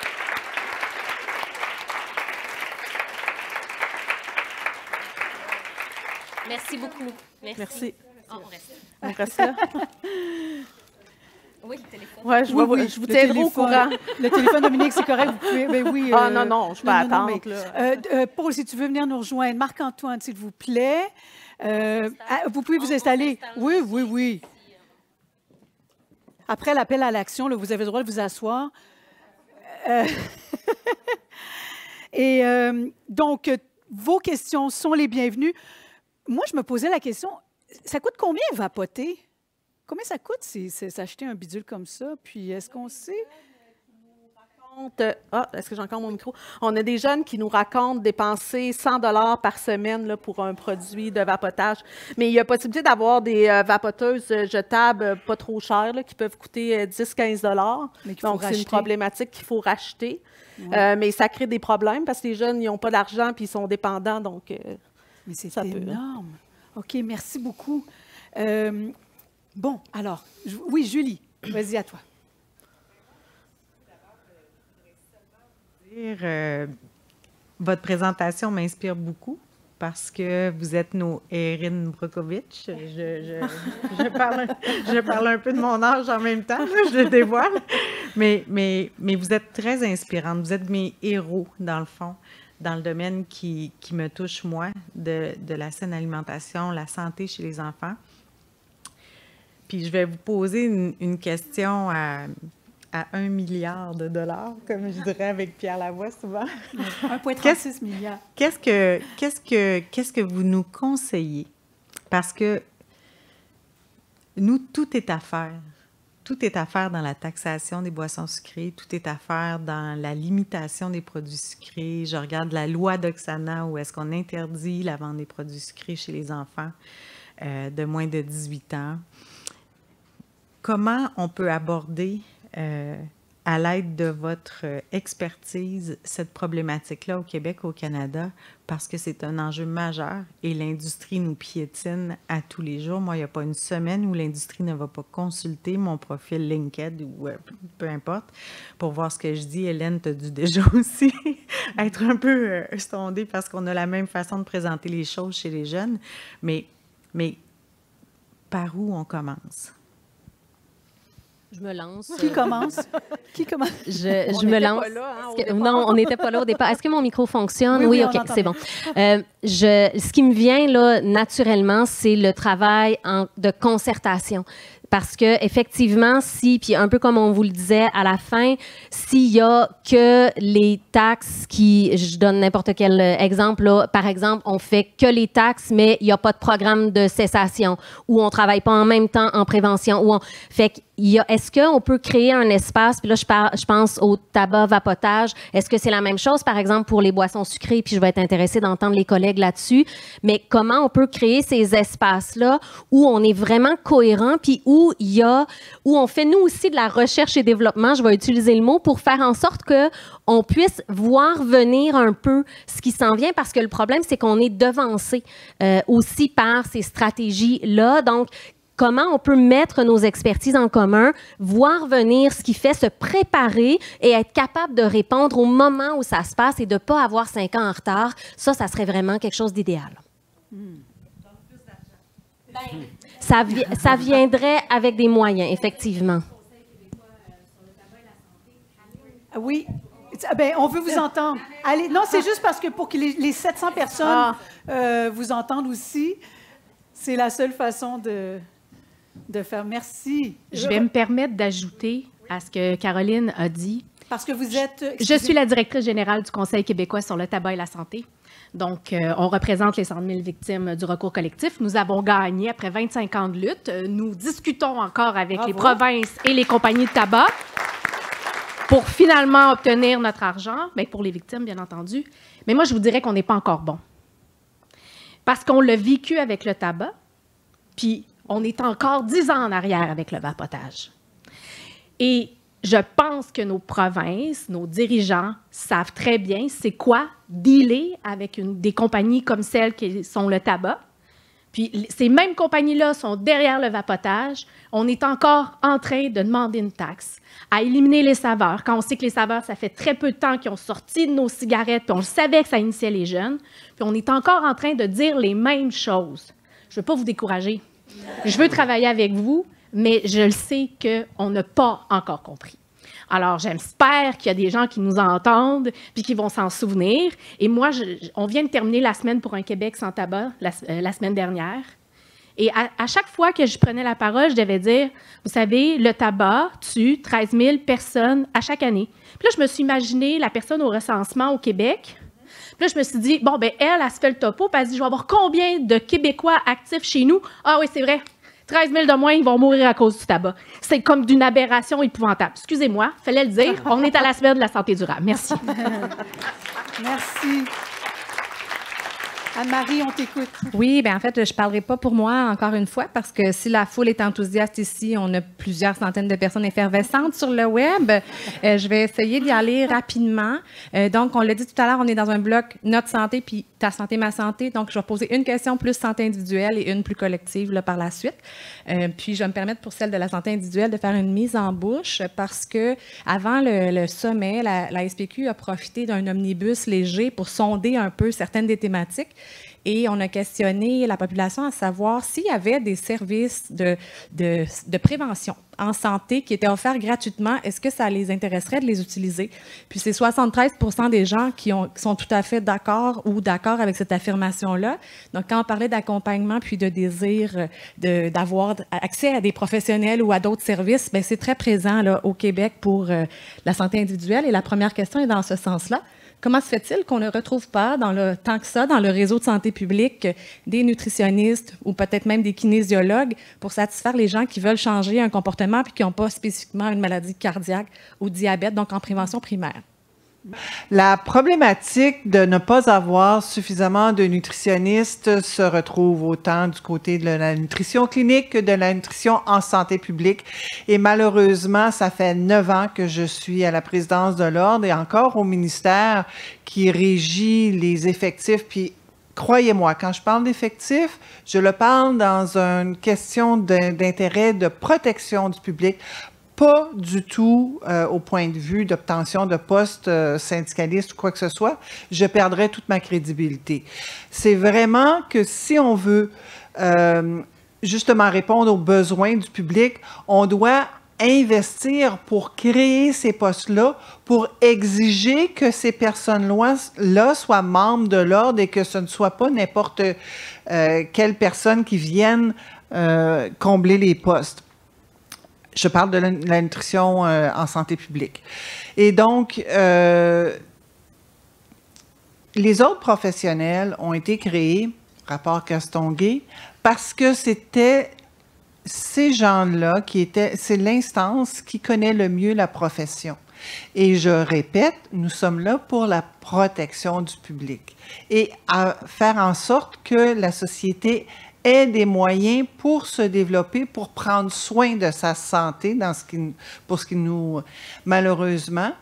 Merci beaucoup. Merci. Merci. Oh, on reste. On reste là. Oui, le téléphone. Ouais, je, Oui, vois- oui, je vous tiendrai au téléphone. courant. Le téléphone, Dominique, c'est correct. Vous pouvez, ben oui. Ah euh, non, non, je non, non, attendre. mais, là. euh, euh, Paul, si tu veux venir nous rejoindre, Marc-Antoine, s'il vous plaît. Euh, ah, vous pouvez vous on installer. Oui, oui, oui. Après l'appel à l'action, vous avez le droit de vous asseoir. Euh, *laughs* Et euh, donc, vos questions sont les bienvenues. Moi, je me posais la question, ça coûte combien vapoter? Combien ça coûte s'acheter un bidule comme ça? Puis, est-ce qu'on sait? raconte- Ah, est-ce que j'ai encore mon micro? On a des jeunes qui nous racontent dépenser 100 dollars par semaine là, pour un produit de vapotage. Mais il y a possibilité d'avoir des euh, vapoteuses euh, jetables euh, pas trop chères là, qui peuvent coûter 10-15 dollars. Donc, c'est une problématique qu'il faut racheter. Euh, mais ça crée des problèmes parce que les jeunes, ils n'ont pas d'argent puis ils sont dépendants. Donc, euh, Mais c'est Ça peut, hein. énorme. OK, merci beaucoup. Euh, bon, alors, oui, Julie, vas-y à toi. dire, euh, votre présentation m'inspire beaucoup parce que vous êtes nos Erin Brokovich. Je, je- je parle, un- je parle un peu de mon âge en même temps, là, je le dévoile. Mais, mais, mais vous êtes très inspirante. Vous êtes mes héros, dans le fond, dans le domaine qui, qui me touche, moi, de, de la saine alimentation, la santé chez les enfants. puis je vais vous poser une, une question à, à un milliard de dollars, comme je dirais avec Pierre Lavoie souvent. 1,36 milliard. Qu'est-ce que, qu'est-ce que, qu'est-ce que vous nous conseillez? Parce que nous, tout est à faire. Tout est à faire dans la taxation des boissons sucrées, tout est à faire dans la limitation des produits sucrés. Je regarde la loi d'Oxana où est-ce qu'on interdit la vente des produits sucrés chez les enfants euh, de moins de 18 ans. Comment on peut aborder euh, à l'aide de votre euh, expertise cette problématique-là au Québec, au Canada, parce que c'est un enjeu majeur et l'industrie nous piétine à tous les jours. Moi, il n'y a pas une semaine où l'industrie ne va pas consulter mon profil LinkedIn ou euh, peu importe pour voir ce que je dis. Hélène, tu as dû *laughs* déjà aussi être un peu euh, sondée parce qu'on a la même façon de présenter les choses chez les jeunes. Mais, mais par où on commence? Je me lance. Qui commence? Qui commence? Je, On je me lance. pas là, hein, que- non, on n'était pas là au départ. Est-ce que mon micro fonctionne? Oui, OK, c'est bon. Euh, je, ce qui me vient là, naturellement, c'est le travail en- de concertation. Parce que effectivement, si, puis un peu comme on vous le disait à la fin, s'il y a que les taxes qui, je donne n'importe quel euh, exemple, là, par exemple, on fait que les taxes, mais il n'y a pas de programme de cessation, ou on travaille pas en même temps en prévention, ou on, fait est-ce qu'on peut créer un espace, puis là, je, je pense au tabac vapotage, est-ce que c'est la même chose, par exemple, pour les boissons sucrées, puis je vais être intéressée d'entendre les collègues là-dessus, mais comment on peut créer ces espaces-là où on est vraiment cohérent, puis où il y a, où on fait nous aussi de la recherche et développement, je vais utiliser le mot, pour faire en sorte que on puisse voir venir un peu ce qui s'en vient, parce que le problème, c'est qu'on est devancé euh, aussi par ces stratégies-là. Donc, comment on peut mettre nos expertises en commun, voir venir ce qui fait, se préparer et être capable de répondre au moment où ça se passe et de ne pas avoir cinq ans en retard. Ça, ça serait vraiment quelque chose d'idéal. Ben, Ça, vi- ça viendrait avec des moyens, effectivement. Ah Oui. Ah Ben, on veut vous entendre. Allez, non, c'est juste parce que pour que les, les 700 personnes Ah. euh, vous entendent aussi, c'est la seule façon de, de faire. Merci. Je vais me permettre d'ajouter à ce que Caroline a dit. Parce que vous êtes. Je suis la directrice générale du Conseil québécois sur le tabac et la santé. Donc, euh, on représente les 100 000 victimes du recours collectif. Nous avons gagné après 25 ans de lutte. Euh, Nous discutons encore avec les provinces et les compagnies de tabac pour finalement obtenir notre argent, mais pour les victimes, bien entendu. Mais moi, je vous dirais qu'on n'est pas encore bon. Parce qu'on l'a vécu avec le tabac, puis on est encore 10 ans en arrière avec le vapotage. Et je pense que nos provinces, nos dirigeants savent très bien c'est quoi dealer avec des compagnies comme celles qui sont le tabac. Puis ces mêmes compagnies-là sont derrière le vapotage. On est encore en train de demander une taxe à éliminer les saveurs. Quand on sait que les saveurs, ça fait très peu de temps qu'ils ont sorti de nos cigarettes, puis on le savait que ça initiait les jeunes, puis on est encore en train de dire les mêmes choses. Je ne veux pas vous décourager. Je veux travailler avec vous, mais je le sais qu'on n'a pas encore compris. Alors, j'espère qu'il y a des gens qui nous entendent puis qui vont s'en souvenir. Et moi, on vient de terminer la semaine pour un Québec sans tabac la, euh, semaine dernière. Et à, à chaque fois que je prenais la parole, je devais dire, vous savez, le tabac tue 13 000 personnes à chaque année. Puis là, je me suis imaginé la personne au recensement au Québec. Puis là, je me suis dit, bon, ben elle, elle se fait le topo, puis elle se dit, je vais avoir combien de Québécois actifs chez nous? Ah oui, c'est vrai. 13 000 de moins, ils vont mourir à cause du tabac. C'est comme d'une aberration épouvantable. Excusez-moi, fallait le dire. *laughs* On est à la semaine de la santé durable. Merci. *laughs* Merci. Anne-Marie, on t'écoute. Oui, bien en fait, je ne parlerai pas pour moi encore une fois parce que si la foule est enthousiaste ici, on a plusieurs centaines de personnes effervescentes sur le web. Euh, je vais essayer d'y aller rapidement. Euh, donc, on l'a dit tout à l'heure, on est dans un bloc notre santé puis ta santé, ma santé. Donc, je vais poser une question plus santé individuelle et une plus collective par la suite. Euh, puis, je vais me permettre pour celle de la santé individuelle de faire une mise en bouche parce que avant le, le sommet, la, la SPQ a profité d'un omnibus léger pour sonder un peu certaines des thématiques. Et on a questionné la population à savoir s'il y avait des services de, de, prévention en santé qui étaient offerts gratuitement, est-ce que ça les intéresserait de les utiliser? Puis c'est 73% des gens qui, ont, qui sont tout à fait d'accord ou d'accord avec cette affirmation-là. Donc, quand on parlait d'accompagnement puis de désir de, d'avoir accès à des professionnels ou à d'autres services, bien, c'est très présent là, au Québec pour euh, la santé individuelle. Et la première question est dans ce sens-là. Comment se fait-il qu'on ne retrouve pas dans le, tant que ça dans le réseau de santé publique des nutritionnistes ou peut-être même des kinésiologues pour satisfaire les gens qui veulent changer un comportement puis qui n'ont pas spécifiquement une maladie cardiaque ou diabète, donc en prévention primaire? La problématique de ne pas avoir suffisamment de nutritionnistes se retrouve autant du côté de la nutrition clinique que de la nutrition en santé publique. Et malheureusement, ça fait neuf ans que je suis à la présidence de l'Ordre et encore au ministère qui régit les effectifs. Puis croyez-moi, quand je parle d'effectifs, je le parle dans une question d'intérêt de protection du public pas du tout euh, au point de vue d'obtention de postes euh, syndicalistes ou quoi que ce soit, je perdrais toute ma crédibilité. C'est vraiment que si on veut euh, justement répondre aux besoins du public, on doit investir pour créer ces postes-là, pour exiger que ces personnes-là soient membres de l'ordre et que ce ne soit pas n'importe quelle personne qui vienne combler les postes. Je parle de la, nutrition euh, en santé publique. Et donc, euh, les autres professionnels ont été créés, rapport Castonguay, parce que c'était ces gens-là qui étaient, c'est l'instance qui connaît le mieux la profession. Et je répète, nous sommes là pour la protection du public et à faire en sorte que la société ait des moyens pour se développer, pour prendre soin de sa santé dans ce qui, pour ce qui nous, malheureusement,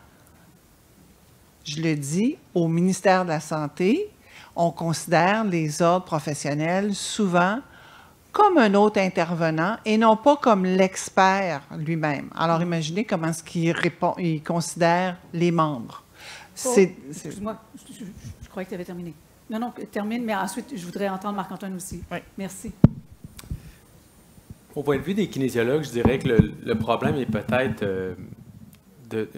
je le dis, au ministère de la Santé, on considère les ordres professionnels souvent comme un autre intervenant et non pas comme l'expert lui-même. Alors imaginez comment est-ce qu'il répond, il considère les membres. Excuse-moi, je, je croyais que tu avais terminé. Non, non, termine, mais ensuite, je voudrais entendre Marc-Antoine aussi. Oui. Merci. Au point de vue des kinésiologues, je dirais que le, problème est peut-être euh,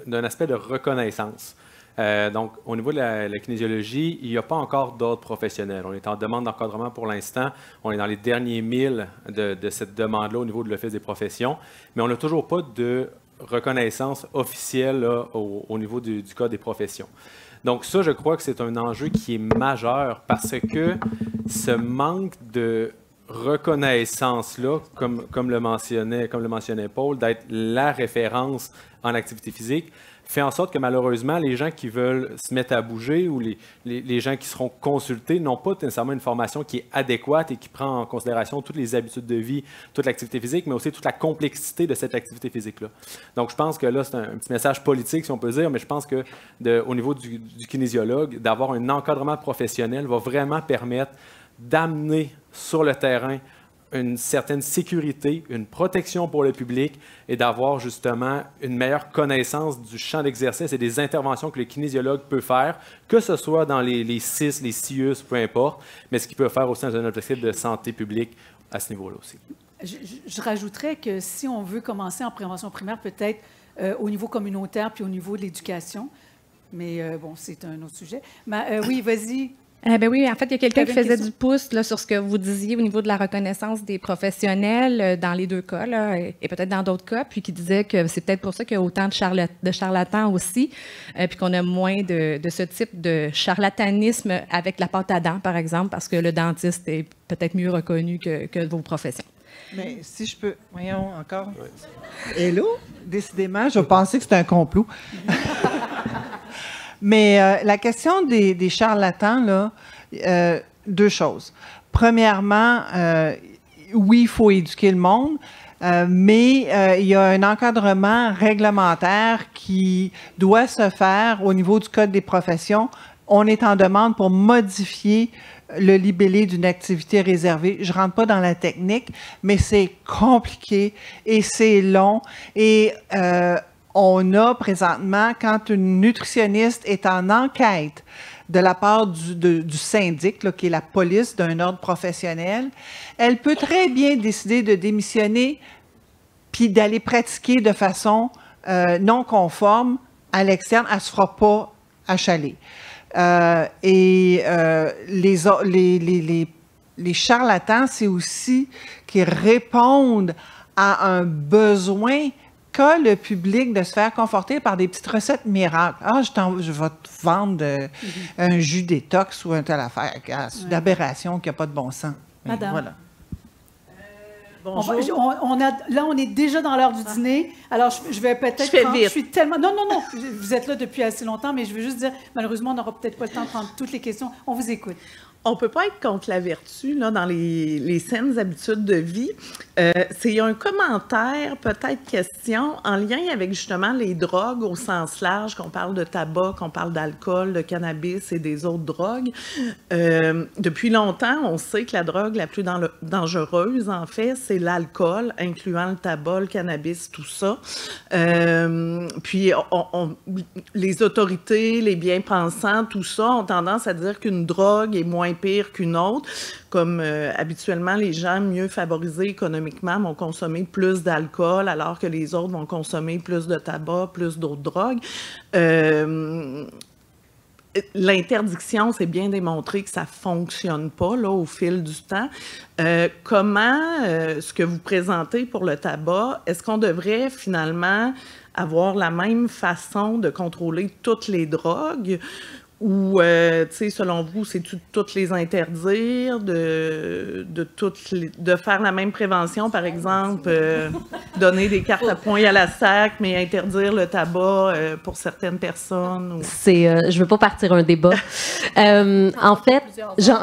d'un aspect de reconnaissance. Euh, donc, au niveau de la, kinésiologie, il n'y a pas encore d'autres professionnels. On est en demande d'encadrement pour l'instant. On est dans les derniers milles de, cette demande-là au niveau de l'Office des professions, mais on n'a toujours pas de reconnaissance officielle au, niveau du, du Code des professions. Donc ça, je crois que c'est un enjeu qui est majeur parce que ce manque de reconnaissance-là, comme, le mentionnait Paul, d'être la référence en activité physique, fait en sorte que malheureusement, les gens qui veulent se mettre à bouger ou les, les, gens qui seront consultés n'ont pas nécessairement une formation qui est adéquate et qui prend en considération toutes les habitudes de vie, toute l'activité physique, mais aussi toute la complexité de cette activité physique-là. Donc, je pense que là, c'est un, petit message politique, si on peut dire, mais je pense que au niveau du, du kinésiologue, d'avoir un encadrement professionnel va vraiment permettre d'amener sur le terrain une certaine sécurité, une protection pour le public et d'avoir justement une meilleure connaissance du champ d'exercice et des interventions que le kinésiologue peut faire, que ce soit dans les, les CIS, les CIUS, peu importe, mais ce qu'il peut faire aussi dans un objectif de santé publique à ce niveau-là aussi. Je, rajouterais que si on veut commencer en prévention primaire, peut-être euh, au niveau communautaire puis au niveau de l'éducation, mais euh, bon, c'est un autre sujet. Mais, euh, oui, vas-y. Eh ben oui, en fait, il y a quelqu'un qui faisait du pouce là, sur ce que vous disiez au niveau de la reconnaissance des professionnels euh, dans les deux cas, là, et, peut-être dans d'autres cas, puis qui disait que c'est peut-être pour ça qu'il y a autant de, de charlatans aussi, euh, puis qu'on a moins de, ce type de charlatanisme avec la pâte à dents, par exemple, parce que le dentiste est peut-être mieux reconnu que, que vos professions. Mais si je peux. Voyons, encore. Hello? Décidément, je pensais que c'était un complot. *laughs* Mais euh, la question des, charlatans, là, euh, deux choses. Premièrement, euh, oui, il faut éduquer le monde, mais il y a un encadrement réglementaire qui doit se faire au niveau du Code des professions. On est en demande pour modifier le libellé d'une activité réservée. Je rentre pas dans la technique, mais c'est compliqué et c'est long. Et on a présentement, quand une nutritionniste est en enquête de la part du, syndic, là, qui est la police d'un ordre professionnel, elle peut très bien décider de démissionner puis d'aller pratiquer de façon euh, non conforme à l'externe. Elle ne se fera pas achaler. Euh, et euh, les, les charlatans, c'est aussi qu'ils répondent à un besoin le public de se faire conforter par des petites recettes miracles. Ah, je, t'en- je vais te vendre euh, un jus détox ou un telle affaire. Ah, C'est une aberration qui n'a pas de bon sens. Mais Madame. Voilà. On va- on- on a, là, on est déjà dans l'heure du dîner. Alors, je, je vais peut-être. Je. Je suis tellement. Non, non, non. Vous êtes là depuis assez longtemps, mais je veux juste dire, malheureusement, on n'aura peut-être pas le temps de prendre toutes les questions. On vous écoute. On peut pas être contre la vertu là, dans les, les saines habitudes de vie. Euh, c'est un commentaire, peut-être question, en lien avec justement les drogues au sens large, qu'on parle de tabac, qu'on parle d'alcool, de cannabis et des autres drogues. Euh, depuis longtemps, on sait que la drogue la plus dan- dangereuse, en fait, c'est l'alcool, incluant le tabac, le cannabis, tout ça. Euh, puis les autorités, les bien-pensants, tout ça ont tendance à dire qu'une drogue est moins pire qu'une autre, comme euh, habituellement les gens mieux favorisés économiquement vont consommer plus d'alcool alors que les autres vont consommer plus de tabac, plus d'autres drogues. Euh, L'interdiction, c'est bien démontré que ça fonctionne pas là, au fil du temps. Euh, comment ce que vous présentez pour le tabac, est-ce qu'on devrait finalement avoir la même façon de contrôler toutes les drogues? Ou, euh, tu sais, selon vous, c'est de toutes les interdire, de, de, toutes les- de faire la même prévention, par exemple, euh, donner des cartes à points à la sac, mais interdire le tabac euh, pour certaines personnes? ou- C'est, je veux pas partir un débat. *laughs* En fait,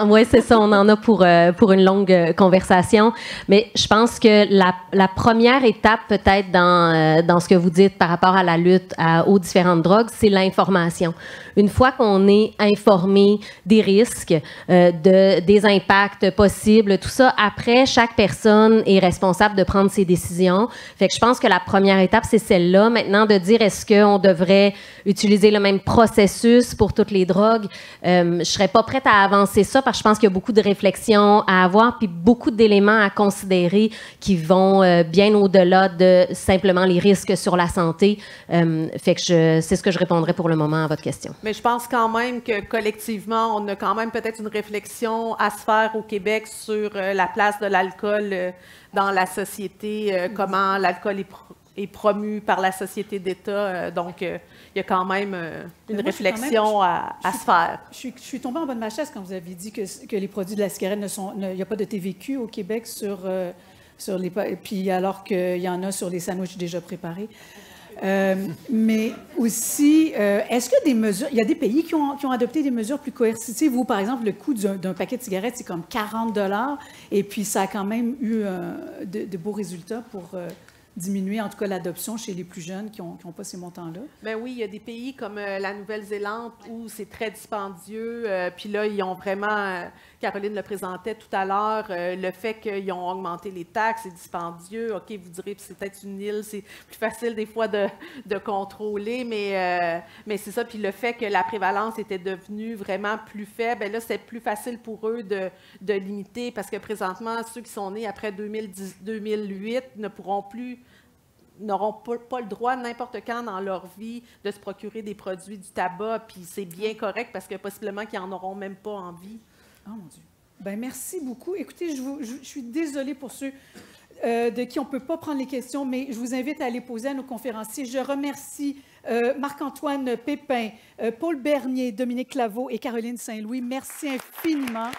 ouais, c'est ça, on en a pour pour une longue conversation. Mais je pense que la, la première étape, peut-être dans dans ce que vous dites par rapport à la lutte à- aux différentes drogues, c'est l'information. Une fois qu'on est informé des risques, euh, de des impacts possibles, tout ça, après chaque personne est responsable de prendre ses décisions. Fait que je pense que la première étape c'est celle-là. Maintenant, de dire est-ce qu'on devrait utiliser le même processus pour toutes les drogues? Euh, je serais pas prête à avancer ça parce que je pense qu'il y a beaucoup de réflexions à avoir puis beaucoup d'éléments à considérer qui vont euh, bien au-delà de simplement les risques sur la santé. Euh, fait que c'est ce que je répondrai pour le moment à votre question. Mais je pense quand que collectivement, on a quand même peut-être une réflexion à se faire au Québec sur euh, la place de l'alcool euh, dans la société, euh, comment l'alcool est, pro- est promu par la société d'État. donc, il y a quand même une moi, même- réflexion à, se faire. Je suis, je suis tombée en bas de ma chaise quand vous avez dit que, que les produits de la cigarette ne sont. ne- Il n'y a pas de TVQ au Québec sur, euh, sur les. Puis alors qu'il y en a sur les sandwichs déjà préparés. Euh, mais aussi, euh, est-ce que des mesures. Il y a des pays qui ont, qui ont adopté des mesures plus coercitives. Vous, par exemple, le coût d'un paquet de cigarettes, c'est comme 40 Et puis, ça a quand même eu euh, de, beaux résultats pour diminuer, en tout cas, l'adoption chez les plus jeunes qui n'ont pas ces montants-là? Ben oui, il y a des pays comme la Nouvelle-Zélande où c'est très dispendieux. Puis là, ils ont vraiment, Caroline le présentait tout à l'heure, euh, le fait qu'ils ont augmenté les taxes, c'est dispendieux. OK, vous direz, c'est peut-être une île, c'est plus facile des fois de, contrôler, mais, euh, mais c'est ça. Puis le fait que la prévalence était devenue vraiment plus faible, ben là, c'est plus facile pour eux de, limiter parce que présentement, ceux qui sont nés après 2010, 2008 ne pourront plus n'auront pas, pas le droit n'importe quand dans leur vie de se procurer des produits du tabac, puis c'est bien correct parce que possiblement qu'ils n'en auront même pas envie. Oh mon Dieu. Ben merci beaucoup. Écoutez, je, vous- suis désolée pour ceux euh, de qui on ne peut pas prendre les questions, mais je vous invite à les poser à nos conférenciers. Je remercie euh, Marc-Antoine Pépin, euh, Paul Bernier, Dominique Claveau et Caroline Saint-Louis. Merci infiniment.